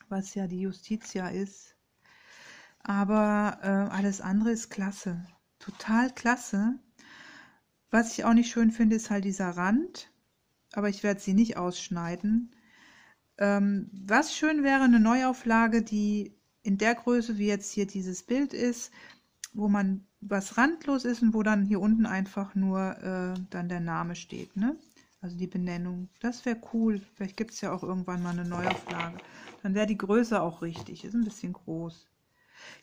was ja die Justitia ist. Aber äh, alles andere ist klasse. Total klasse. Was ich auch nicht schön finde, ist halt dieser Rand. Aber ich werde sie nicht ausschneiden. Ähm, was schön wäre, eine Neuauflage, die in der Größe, wie jetzt hier dieses Bild ist, wo man was randlos ist und wo dann hier unten einfach nur äh, dann der Name steht. Ne? Also die Benennung. Das wäre cool. Vielleicht gibt es ja auch irgendwann mal eine Neuauflage. Dann wäre die Größe auch richtig. Ist ein bisschen groß.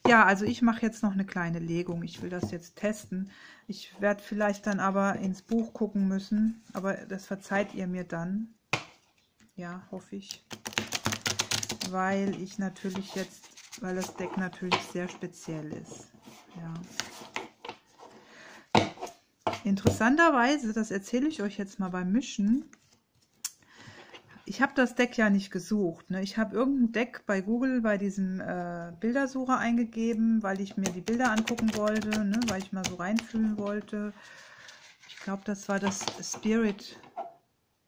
Ja, also ich mache jetzt noch eine kleine Legung. Ich will das jetzt testen. Ich werde vielleicht dann aber ins Buch gucken müssen, aber das verzeiht ihr mir dann. Ja, hoffe ich. Weil ich natürlich jetzt, weil das Deck natürlich sehr speziell ist. Ja. Interessanterweise, das erzähle ich euch jetzt mal beim Mischen, ich habe das Deck ja nicht gesucht. Ne? Ich habe irgendein Deck bei Google bei diesem äh, Bildersucher eingegeben, weil ich mir die Bilder angucken wollte, ne? weil ich mal so reinfühlen wollte. Ich glaube, das war das Spirit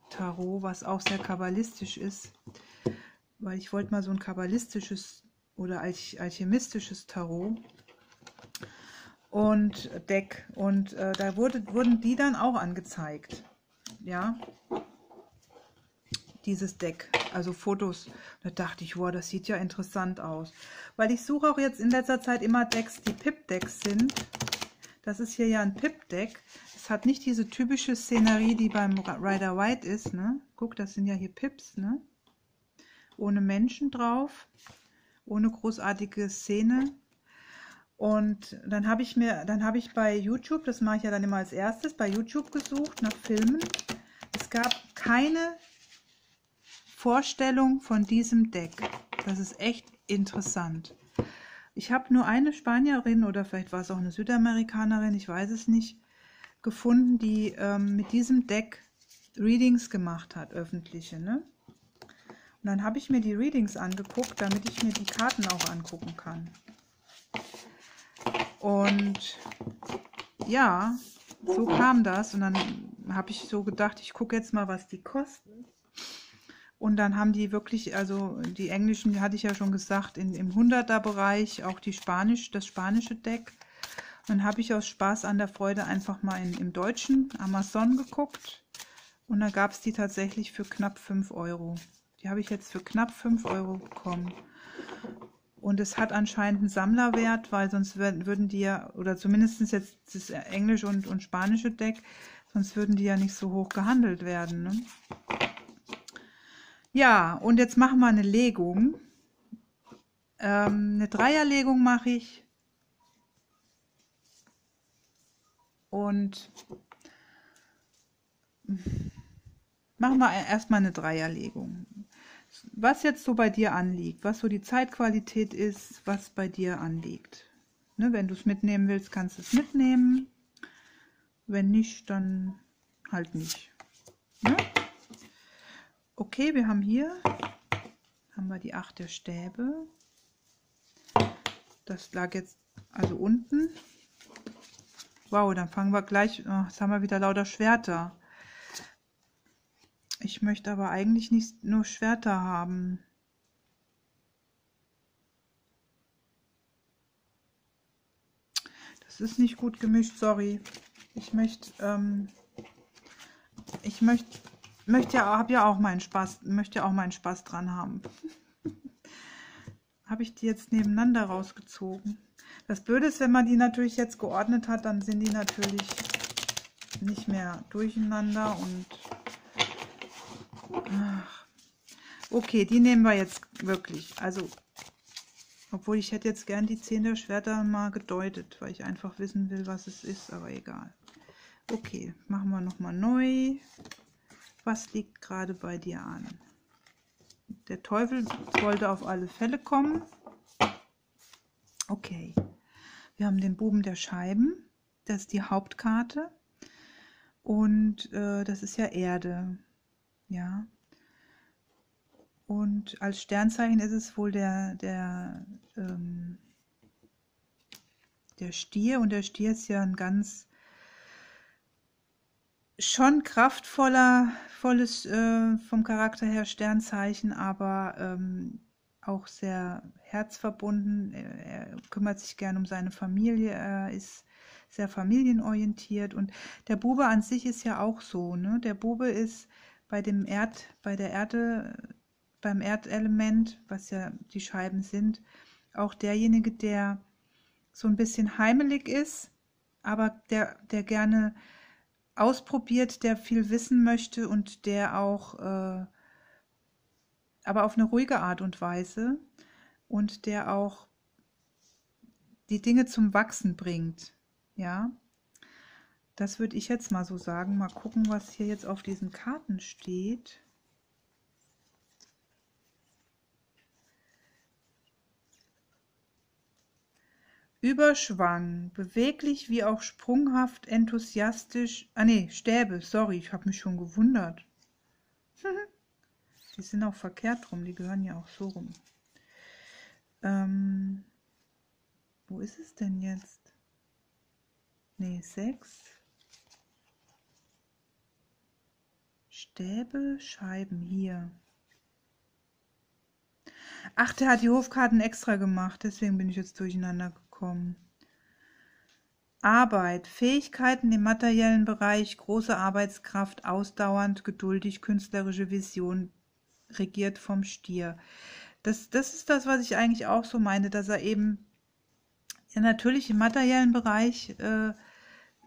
Tarot, was auch sehr kabbalistisch ist. Weil ich wollte mal so ein kabbalistisches oder alchemistisches Tarot und Deck. Und äh, da wurde, wurden die dann auch angezeigt. Ja, dieses Deck, also Fotos. Da dachte ich, wow, das sieht ja interessant aus. Weil ich suche auch jetzt in letzter Zeit immer Decks, die Pip-Decks sind. Das ist hier ja ein Pip-Deck. Es hat nicht diese typische Szenerie, die beim Rider White ist. Ne? Guck, das sind ja hier Pips, ne? Ohne Menschen drauf, ohne großartige Szene. Und dann habe ich mir, dann habe ich bei YouTube, das mache ich ja dann immer als erstes, bei YouTube gesucht nach Filmen. Es gab keine Vorstellung von diesem Deck. Das ist echt interessant. Ich habe nur eine Spanierin oder vielleicht war es auch eine Südamerikanerin, ich weiß es nicht, gefunden, die ähm, mit diesem Deck Readings gemacht hat, öffentliche. Ne? Und dann habe ich mir die Readings angeguckt, damit ich mir die Karten auch angucken kann. Und ja, so kam das. Und dann habe ich so gedacht, ich gucke jetzt mal, was die kosten. Und dann haben die wirklich, also die englischen, die hatte ich ja schon gesagt, in, im 100er-Bereich, auch die Spanisch, das spanische Deck. dann habe ich aus Spaß an der Freude einfach mal in, im deutschen Amazon geguckt. Und da gab es die tatsächlich für knapp 5 Euro. Die habe ich jetzt für knapp 5 Euro bekommen. Und es hat anscheinend einen Sammlerwert, weil sonst würden die ja, oder zumindest jetzt das englische und, und spanische Deck, sonst würden die ja nicht so hoch gehandelt werden. Ne? Ja, und jetzt machen wir eine Legung. Ähm, eine Dreierlegung mache ich. Und machen wir erstmal eine Dreierlegung. Was jetzt so bei dir anliegt, was so die Zeitqualität ist, was bei dir anliegt. Ne, wenn du es mitnehmen willst, kannst du es mitnehmen. Wenn nicht, dann halt nicht. Ne? Okay, wir haben hier haben wir die 8 der Stäbe. Das lag jetzt also unten. Wow, dann fangen wir gleich, oh, jetzt haben wir wieder lauter Schwerter. Ich möchte aber eigentlich nicht nur Schwerter haben. Das ist nicht gut gemischt, sorry. Ich möchte, ähm, ich möchte möchte ja, habe ja auch meinen Spaß, möchte auch meinen Spaß dran haben. habe ich die jetzt nebeneinander rausgezogen. Das Blöde ist, wenn man die natürlich jetzt geordnet hat, dann sind die natürlich nicht mehr durcheinander und ach. okay, die nehmen wir jetzt wirklich. Also, obwohl ich hätte jetzt gern die Zehn der Schwerter mal gedeutet, weil ich einfach wissen will, was es ist, aber egal. Okay, machen wir nochmal neu. Was liegt gerade bei dir an? Der Teufel wollte auf alle Fälle kommen. Okay. Wir haben den Buben der Scheiben. Das ist die Hauptkarte. Und äh, das ist ja Erde. Ja. Und als Sternzeichen ist es wohl der, der, ähm, der Stier. Und der Stier ist ja ein ganz schon kraftvoller, volles äh, vom Charakter her Sternzeichen, aber ähm, auch sehr herzverbunden. Er, er, kümmert sich gern um seine Familie, er ist sehr familienorientiert und der Bube an sich ist ja auch so. Ne? Der Bube ist bei dem Erd, bei der Erde, beim Erdelement, was ja die Scheiben sind, auch derjenige, der so ein bisschen heimelig ist, aber der, der gerne ausprobiert, der viel wissen möchte und der auch, äh, aber auf eine ruhige Art und Weise und der auch die Dinge zum Wachsen bringt. Ja, das würde ich jetzt mal so sagen. Mal gucken, was hier jetzt auf diesen Karten steht. Überschwang, beweglich wie auch sprunghaft, enthusiastisch. Ah nee, Stäbe, sorry, ich habe mich schon gewundert. die sind auch verkehrt rum, die gehören ja auch so rum. Ähm, wo ist es denn jetzt? Nee, sechs. Stäbe, Scheiben hier. Ach, der hat die Hofkarten extra gemacht, deswegen bin ich jetzt durcheinander gekommen kommen. Arbeit, Fähigkeiten im materiellen Bereich, große Arbeitskraft, ausdauernd, geduldig, künstlerische Vision, regiert vom Stier. Das, das ist das, was ich eigentlich auch so meine, dass er eben natürlich im materiellen Bereich äh,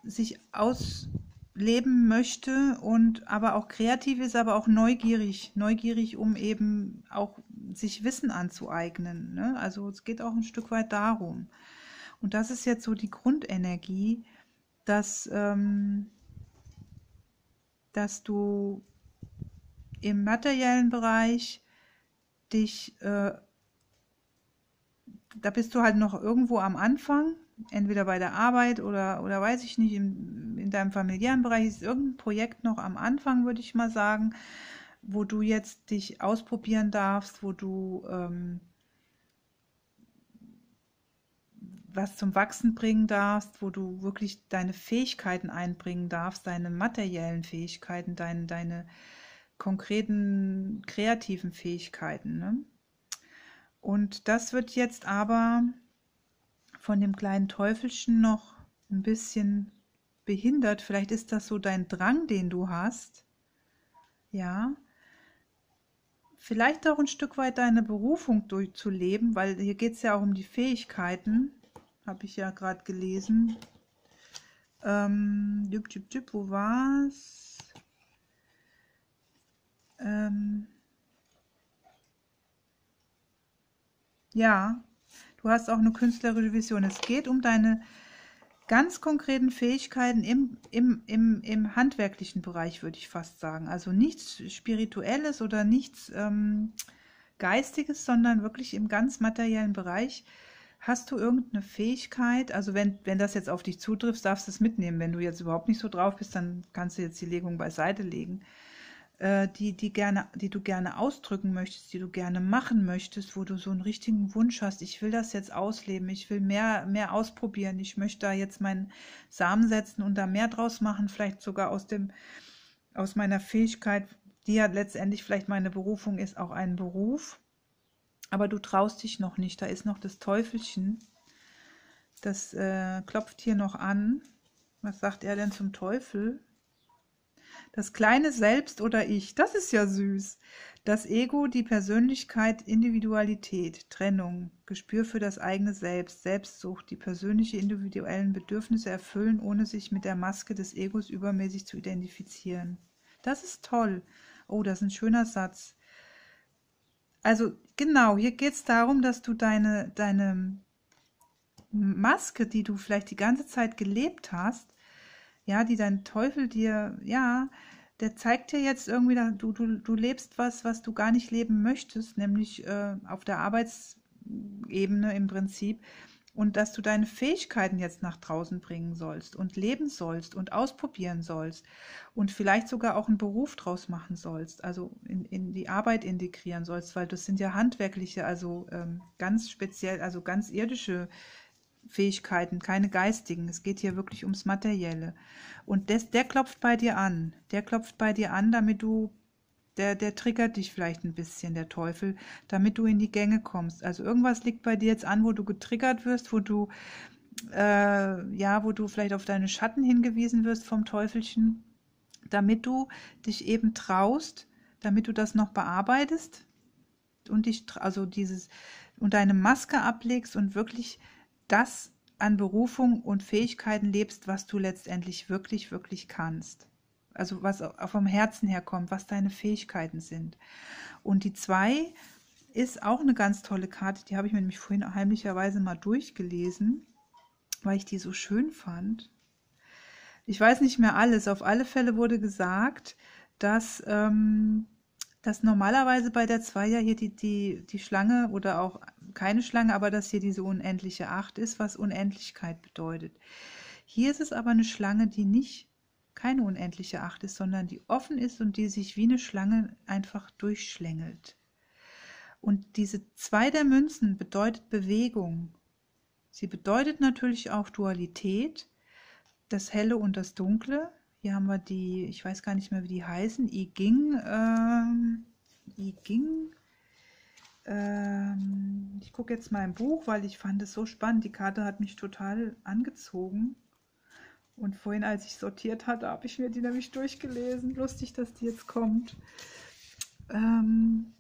sich ausleben möchte und aber auch kreativ ist, aber auch neugierig, neugierig, um eben auch sich Wissen anzueignen. Ne? Also es geht auch ein Stück weit darum. Und das ist jetzt so die Grundenergie, dass, ähm, dass du im materiellen Bereich dich, äh, da bist du halt noch irgendwo am Anfang, entweder bei der Arbeit oder, oder weiß ich nicht, in, in deinem familiären Bereich ist irgendein Projekt noch am Anfang, würde ich mal sagen, wo du jetzt dich ausprobieren darfst, wo du ähm, was zum Wachsen bringen darfst, wo du wirklich deine Fähigkeiten einbringen darfst, deine materiellen Fähigkeiten, deine, deine konkreten kreativen Fähigkeiten. Ne? Und das wird jetzt aber von dem kleinen Teufelchen noch ein bisschen behindert. Vielleicht ist das so dein Drang, den du hast. Ja. Vielleicht auch ein Stück weit deine Berufung durchzuleben, weil hier geht es ja auch um die Fähigkeiten habe ich ja gerade gelesen. Ähm, düb, düb, düb, wo war's? Ähm, ja, du hast auch eine künstlerische Vision. Es geht um deine ganz konkreten Fähigkeiten im, im, im, im handwerklichen Bereich, würde ich fast sagen. Also nichts Spirituelles oder nichts ähm, Geistiges, sondern wirklich im ganz materiellen Bereich. Hast du irgendeine Fähigkeit, also wenn, wenn das jetzt auf dich zutrifft, darfst du es mitnehmen. Wenn du jetzt überhaupt nicht so drauf bist, dann kannst du jetzt die Legung beiseite legen, äh, die, die, gerne, die du gerne ausdrücken möchtest, die du gerne machen möchtest, wo du so einen richtigen Wunsch hast, ich will das jetzt ausleben, ich will mehr, mehr ausprobieren, ich möchte da jetzt meinen Samen setzen und da mehr draus machen, vielleicht sogar aus dem, aus meiner Fähigkeit, die ja letztendlich vielleicht meine Berufung ist, auch einen Beruf aber du traust dich noch nicht, da ist noch das Teufelchen. Das äh, klopft hier noch an. Was sagt er denn zum Teufel? Das kleine Selbst oder Ich, das ist ja süß. Das Ego, die Persönlichkeit, Individualität, Trennung, Gespür für das eigene Selbst, Selbstsucht, die persönliche individuellen Bedürfnisse erfüllen, ohne sich mit der Maske des Egos übermäßig zu identifizieren. Das ist toll. Oh, das ist ein schöner Satz. Also genau, hier geht es darum, dass du deine, deine Maske, die du vielleicht die ganze Zeit gelebt hast, ja, die dein Teufel dir, ja, der zeigt dir jetzt irgendwie, du, du, du lebst was, was du gar nicht leben möchtest, nämlich äh, auf der Arbeitsebene im Prinzip. Und dass du deine Fähigkeiten jetzt nach draußen bringen sollst und leben sollst und ausprobieren sollst und vielleicht sogar auch einen Beruf draus machen sollst, also in, in die Arbeit integrieren sollst, weil das sind ja handwerkliche, also ähm, ganz speziell, also ganz irdische Fähigkeiten, keine geistigen. Es geht hier wirklich ums Materielle. Und des, der klopft bei dir an. Der klopft bei dir an, damit du, der, der triggert dich vielleicht ein bisschen, der Teufel, damit du in die Gänge kommst. Also irgendwas liegt bei dir jetzt an, wo du getriggert wirst, wo du, äh, ja, wo du vielleicht auf deine Schatten hingewiesen wirst vom Teufelchen, damit du dich eben traust, damit du das noch bearbeitest und dich, also dieses, und deine Maske ablegst und wirklich das an Berufung und Fähigkeiten lebst, was du letztendlich wirklich, wirklich kannst. Also was vom Herzen her kommt, was deine Fähigkeiten sind. Und die zwei ist auch eine ganz tolle Karte, die habe ich mir nämlich vorhin heimlicherweise mal durchgelesen, weil ich die so schön fand. Ich weiß nicht mehr alles. Auf alle Fälle wurde gesagt, dass, ähm, dass normalerweise bei der Zweier hier die, die, die Schlange oder auch keine Schlange, aber dass hier diese unendliche Acht ist, was Unendlichkeit bedeutet. Hier ist es aber eine Schlange, die nicht keine unendliche Acht ist, sondern die offen ist und die sich wie eine Schlange einfach durchschlängelt. Und diese zwei der Münzen bedeutet Bewegung. Sie bedeutet natürlich auch Dualität, das Helle und das Dunkle. Hier haben wir die, ich weiß gar nicht mehr, wie die heißen, I Ging, äh, I Ging, ähm, ich gucke jetzt mal im Buch, weil ich fand es so spannend. Die Karte hat mich total angezogen. Und vorhin, als ich sortiert hatte, habe ich mir die nämlich durchgelesen. Lustig, dass die jetzt kommt. Ähm,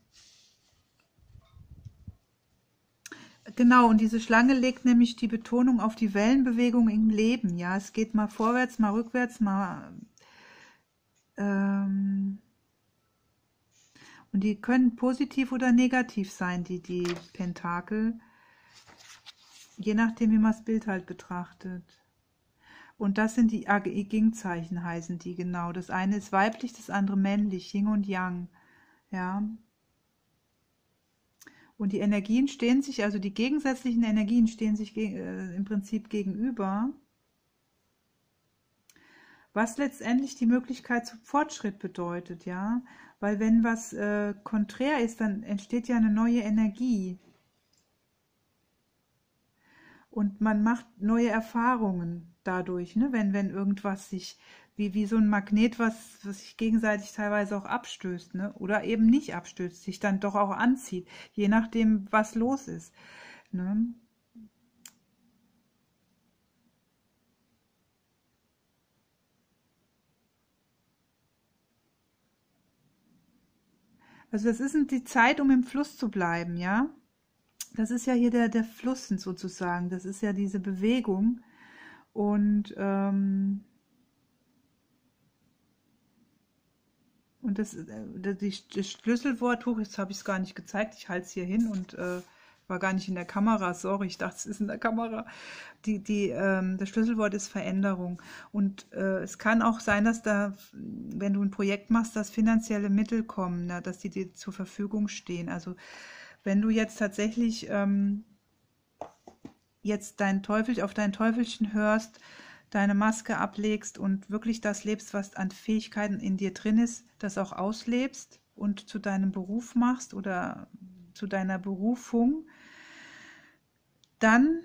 genau, und diese Schlange legt nämlich die Betonung auf die Wellenbewegung im Leben. Ja, es geht mal vorwärts, mal rückwärts, mal ähm, und die können positiv oder negativ sein, die, die Pentakel. Je nachdem, wie man das Bild halt betrachtet. Und das sind die Ging-Zeichen, heißen die genau. Das eine ist weiblich, das andere männlich, Yin und Yang. Ja. Und die Energien stehen sich, also die gegensätzlichen Energien stehen sich äh, im Prinzip gegenüber. Was letztendlich die Möglichkeit zum Fortschritt bedeutet, ja. Weil wenn was äh, konträr ist, dann entsteht ja eine neue Energie. Und man macht neue Erfahrungen dadurch, ne? wenn, wenn irgendwas sich, wie, wie so ein Magnet, was, was sich gegenseitig teilweise auch abstößt, ne? oder eben nicht abstößt, sich dann doch auch anzieht, je nachdem, was los ist. Ne? Also das ist die Zeit, um im Fluss zu bleiben, ja. Das ist ja hier der, der Fluss sozusagen. Das ist ja diese Bewegung. Und, ähm, und das, äh, das, das Schlüsselwort, jetzt habe ich es gar nicht gezeigt, ich halte es hier hin und äh, war gar nicht in der Kamera, sorry, ich dachte, es ist in der Kamera. Die, die, ähm, das Schlüsselwort ist Veränderung. Und äh, es kann auch sein, dass da, wenn du ein Projekt machst, dass finanzielle Mittel kommen, na, dass die dir zur Verfügung stehen. Also wenn du jetzt tatsächlich ähm, jetzt dein Teufel auf dein Teufelchen hörst, deine Maske ablegst und wirklich das lebst, was an Fähigkeiten in dir drin ist, das auch auslebst und zu deinem Beruf machst oder zu deiner Berufung, dann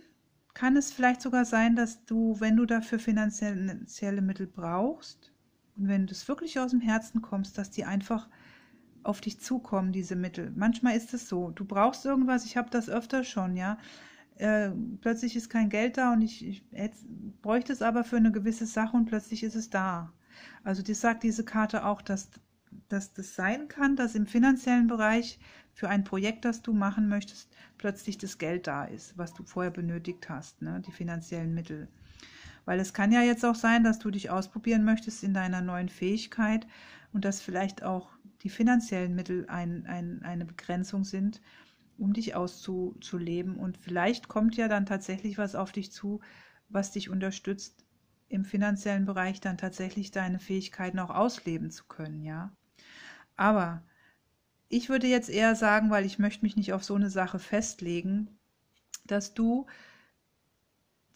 kann es vielleicht sogar sein, dass du, wenn du dafür finanzielle Mittel brauchst und wenn du es wirklich aus dem Herzen kommst, dass die einfach auf dich zukommen, diese Mittel. Manchmal ist es so, du brauchst irgendwas, ich habe das öfter schon, ja. Äh, plötzlich ist kein Geld da und ich, ich jetzt, bräuchte es aber für eine gewisse Sache und plötzlich ist es da. Also die sagt diese Karte auch, dass, dass das sein kann, dass im finanziellen Bereich für ein Projekt, das du machen möchtest, plötzlich das Geld da ist, was du vorher benötigt hast, ne? die finanziellen Mittel. Weil es kann ja jetzt auch sein, dass du dich ausprobieren möchtest in deiner neuen Fähigkeit und dass vielleicht auch die finanziellen Mittel ein, ein, eine Begrenzung sind, um dich auszuleben. Und vielleicht kommt ja dann tatsächlich was auf dich zu, was dich unterstützt, im finanziellen Bereich dann tatsächlich deine Fähigkeiten auch ausleben zu können, ja. Aber ich würde jetzt eher sagen, weil ich möchte mich nicht auf so eine Sache festlegen, dass du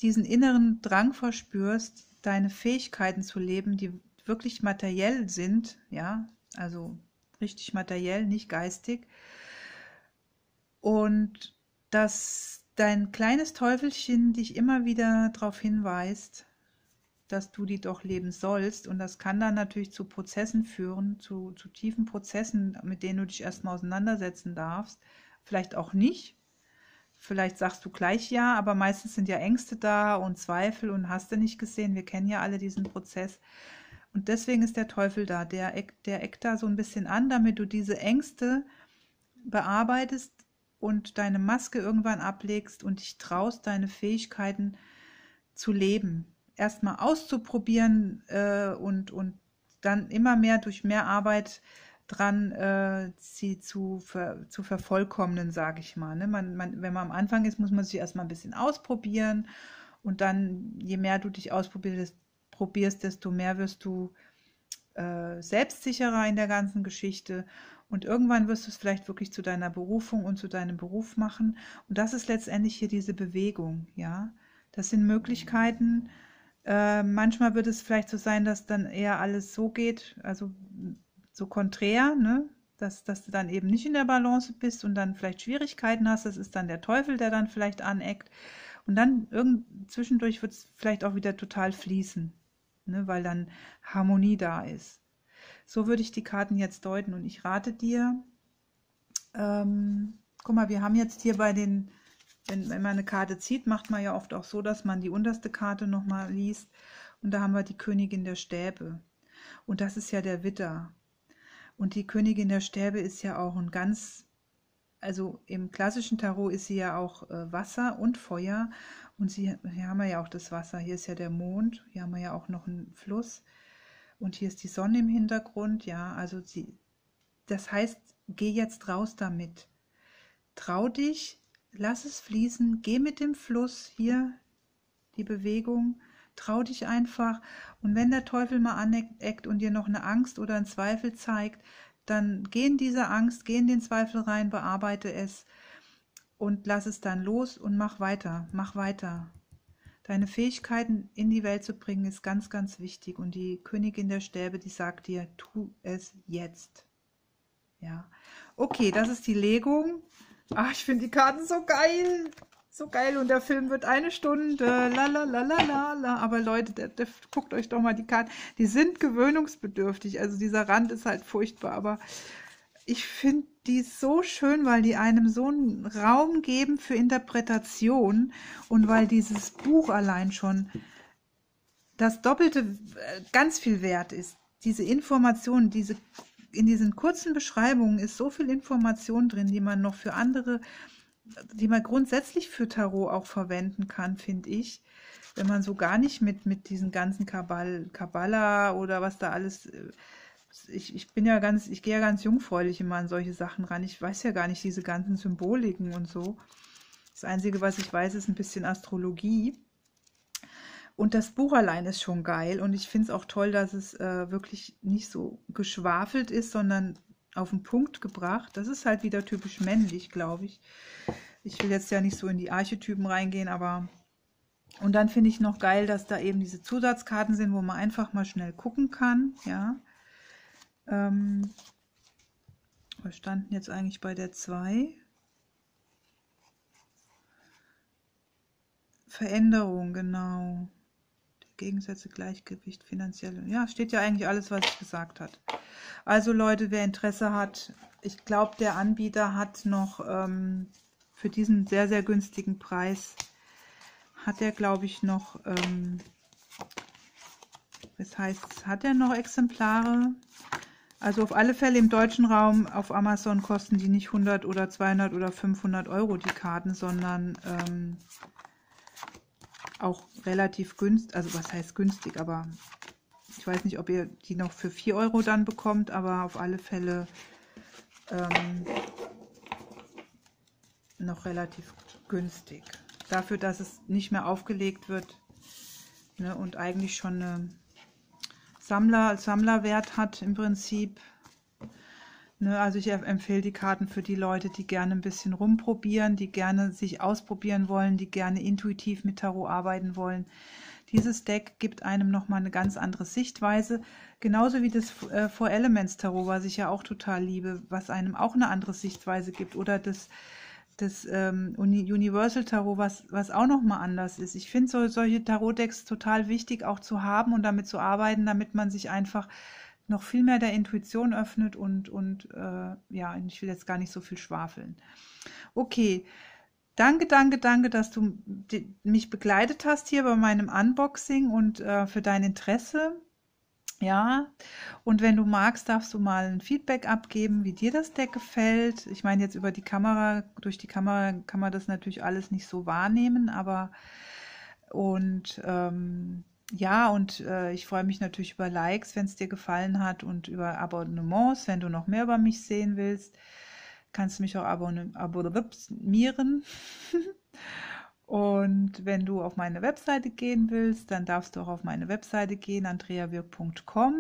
diesen inneren Drang verspürst, deine Fähigkeiten zu leben, die wirklich materiell sind, ja, also richtig materiell, nicht geistig. Und dass dein kleines Teufelchen dich immer wieder darauf hinweist, dass du die doch leben sollst. Und das kann dann natürlich zu Prozessen führen, zu, zu tiefen Prozessen, mit denen du dich erstmal auseinandersetzen darfst. Vielleicht auch nicht. Vielleicht sagst du gleich ja, aber meistens sind ja Ängste da und Zweifel und hast du nicht gesehen. Wir kennen ja alle diesen Prozess. Und deswegen ist der Teufel da. Der, der eckt da so ein bisschen an, damit du diese Ängste bearbeitest und deine Maske irgendwann ablegst und dich traust, deine Fähigkeiten zu leben erstmal auszuprobieren äh, und, und dann immer mehr durch mehr Arbeit dran, äh, sie zu, ver, zu vervollkommnen, sage ich mal. Ne? Man, man, wenn man am Anfang ist, muss man sich erstmal ein bisschen ausprobieren und dann, je mehr du dich ausprobierst, probierst, desto mehr wirst du äh, selbstsicherer in der ganzen Geschichte und irgendwann wirst du es vielleicht wirklich zu deiner Berufung und zu deinem Beruf machen. Und das ist letztendlich hier diese Bewegung, ja. Das sind Möglichkeiten, äh, manchmal wird es vielleicht so sein, dass dann eher alles so geht, also so konträr, ne? dass, dass du dann eben nicht in der Balance bist und dann vielleicht Schwierigkeiten hast. Das ist dann der Teufel, der dann vielleicht aneckt. Und dann irgend, zwischendurch wird es vielleicht auch wieder total fließen, ne? weil dann Harmonie da ist. So würde ich die Karten jetzt deuten und ich rate dir, ähm, guck mal, wir haben jetzt hier bei den wenn, wenn man eine Karte zieht, macht man ja oft auch so, dass man die unterste Karte nochmal liest. Und da haben wir die Königin der Stäbe. Und das ist ja der Witter. Und die Königin der Stäbe ist ja auch ein ganz, also im klassischen Tarot ist sie ja auch äh, Wasser und Feuer. Und sie, hier haben wir ja auch das Wasser. Hier ist ja der Mond. Hier haben wir ja auch noch einen Fluss. Und hier ist die Sonne im Hintergrund. Ja, also sie, das heißt, geh jetzt raus damit. Trau dich, lass es fließen, geh mit dem Fluss hier, die Bewegung, trau dich einfach. Und wenn der Teufel mal aneckt und dir noch eine Angst oder einen Zweifel zeigt, dann geh in diese Angst, geh in den Zweifel rein, bearbeite es und lass es dann los und mach weiter, mach weiter. Deine Fähigkeiten in die Welt zu bringen ist ganz, ganz wichtig. Und die Königin der Stäbe, die sagt dir, tu es jetzt. Ja. Okay, das ist die Legung. Ach, ich finde die Karten so geil. So geil. Und der Film wird eine Stunde. La la la la la la. Aber Leute, der, der, guckt euch doch mal die Karten. Die sind gewöhnungsbedürftig. Also dieser Rand ist halt furchtbar. Aber ich finde die so schön, weil die einem so einen Raum geben für Interpretation und weil dieses Buch allein schon das Doppelte äh, ganz viel wert ist. Diese Informationen, diese in diesen kurzen Beschreibungen ist so viel Information drin, die man noch für andere, die man grundsätzlich für Tarot auch verwenden kann, finde ich. Wenn man so gar nicht mit, mit diesen ganzen Kabal, Kabbala oder was da alles. Ich, ich bin ja ganz, ich gehe ja ganz jungfräulich immer an solche Sachen ran. Ich weiß ja gar nicht diese ganzen Symboliken und so. Das Einzige, was ich weiß, ist ein bisschen Astrologie. Und das Buch allein ist schon geil und ich finde es auch toll, dass es äh, wirklich nicht so geschwafelt ist, sondern auf den Punkt gebracht. Das ist halt wieder typisch männlich, glaube ich. Ich will jetzt ja nicht so in die Archetypen reingehen, aber und dann finde ich noch geil, dass da eben diese Zusatzkarten sind, wo man einfach mal schnell gucken kann. Ja. Ähm, wir standen jetzt eigentlich bei der 2. Veränderung, genau. Gegensätze, Gleichgewicht, finanzielle. Ja, steht ja eigentlich alles, was ich gesagt hat. Also Leute, wer Interesse hat, ich glaube, der Anbieter hat noch ähm, für diesen sehr, sehr günstigen Preis hat er, glaube ich, noch, ähm, das heißt, hat er noch Exemplare? Also auf alle Fälle im deutschen Raum auf Amazon kosten die nicht 100 oder 200 oder 500 Euro die Karten, sondern ähm, auch relativ günstig, also was heißt günstig, aber ich weiß nicht, ob ihr die noch für 4 Euro dann bekommt, aber auf alle Fälle ähm, noch relativ günstig. Dafür, dass es nicht mehr aufgelegt wird ne, und eigentlich schon eine Sammler, Sammlerwert hat im Prinzip. Ne, also ich empfehle die Karten für die Leute, die gerne ein bisschen rumprobieren, die gerne sich ausprobieren wollen, die gerne intuitiv mit Tarot arbeiten wollen. Dieses Deck gibt einem nochmal eine ganz andere Sichtweise, genauso wie das äh, Four Elements Tarot, was ich ja auch total liebe, was einem auch eine andere Sichtweise gibt. Oder das, das ähm, Universal Tarot, was, was auch nochmal anders ist. Ich finde so, solche Tarot-Decks total wichtig auch zu haben und damit zu arbeiten, damit man sich einfach noch viel mehr der Intuition öffnet und, und äh, ja, ich will jetzt gar nicht so viel schwafeln. Okay, danke, danke, danke, dass du mich begleitet hast hier bei meinem Unboxing und äh, für dein Interesse. Ja, und wenn du magst, darfst du mal ein Feedback abgeben, wie dir das Deck gefällt. Ich meine, jetzt über die Kamera, durch die Kamera kann man das natürlich alles nicht so wahrnehmen, aber und ähm, ja, und äh, ich freue mich natürlich über Likes, wenn es dir gefallen hat und über Abonnements, wenn du noch mehr über mich sehen willst. Kannst du mich auch abonnieren. und wenn du auf meine Webseite gehen willst, dann darfst du auch auf meine Webseite gehen, andreawirk.com.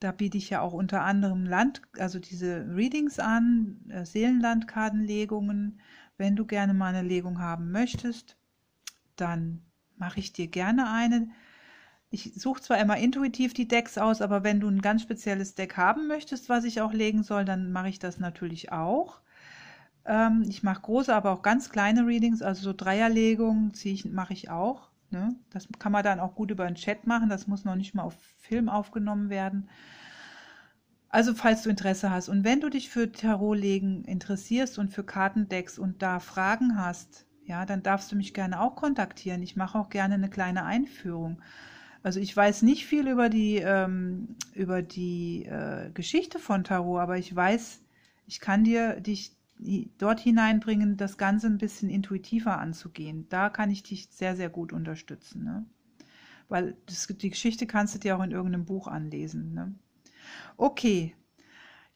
Da biete ich ja auch unter anderem Land, also diese Readings an, äh, Seelenlandkartenlegungen. Wenn du gerne mal eine Legung haben möchtest, dann mache ich dir gerne eine. Ich suche zwar immer intuitiv die Decks aus, aber wenn du ein ganz spezielles Deck haben möchtest, was ich auch legen soll, dann mache ich das natürlich auch. Ähm, ich mache große, aber auch ganz kleine Readings, also so Dreierlegungen mache ich auch. Ne? Das kann man dann auch gut über den Chat machen, das muss noch nicht mal auf Film aufgenommen werden. Also falls du Interesse hast und wenn du dich für Tarotlegen interessierst und für Kartendecks und da Fragen hast, ja, dann darfst du mich gerne auch kontaktieren. Ich mache auch gerne eine kleine Einführung. Also ich weiß nicht viel über die, ähm, über die äh, Geschichte von Tarot, aber ich weiß, ich kann dir dich dort hineinbringen, das Ganze ein bisschen intuitiver anzugehen. Da kann ich dich sehr, sehr gut unterstützen. Ne? Weil das, die Geschichte kannst du dir auch in irgendeinem Buch anlesen. Ne? Okay,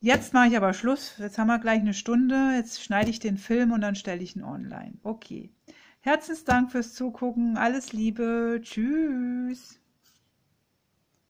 Jetzt mache ich aber Schluss. Jetzt haben wir gleich eine Stunde. Jetzt schneide ich den Film und dann stelle ich ihn online. Okay. Herzensdank fürs Zugucken. Alles Liebe. Tschüss.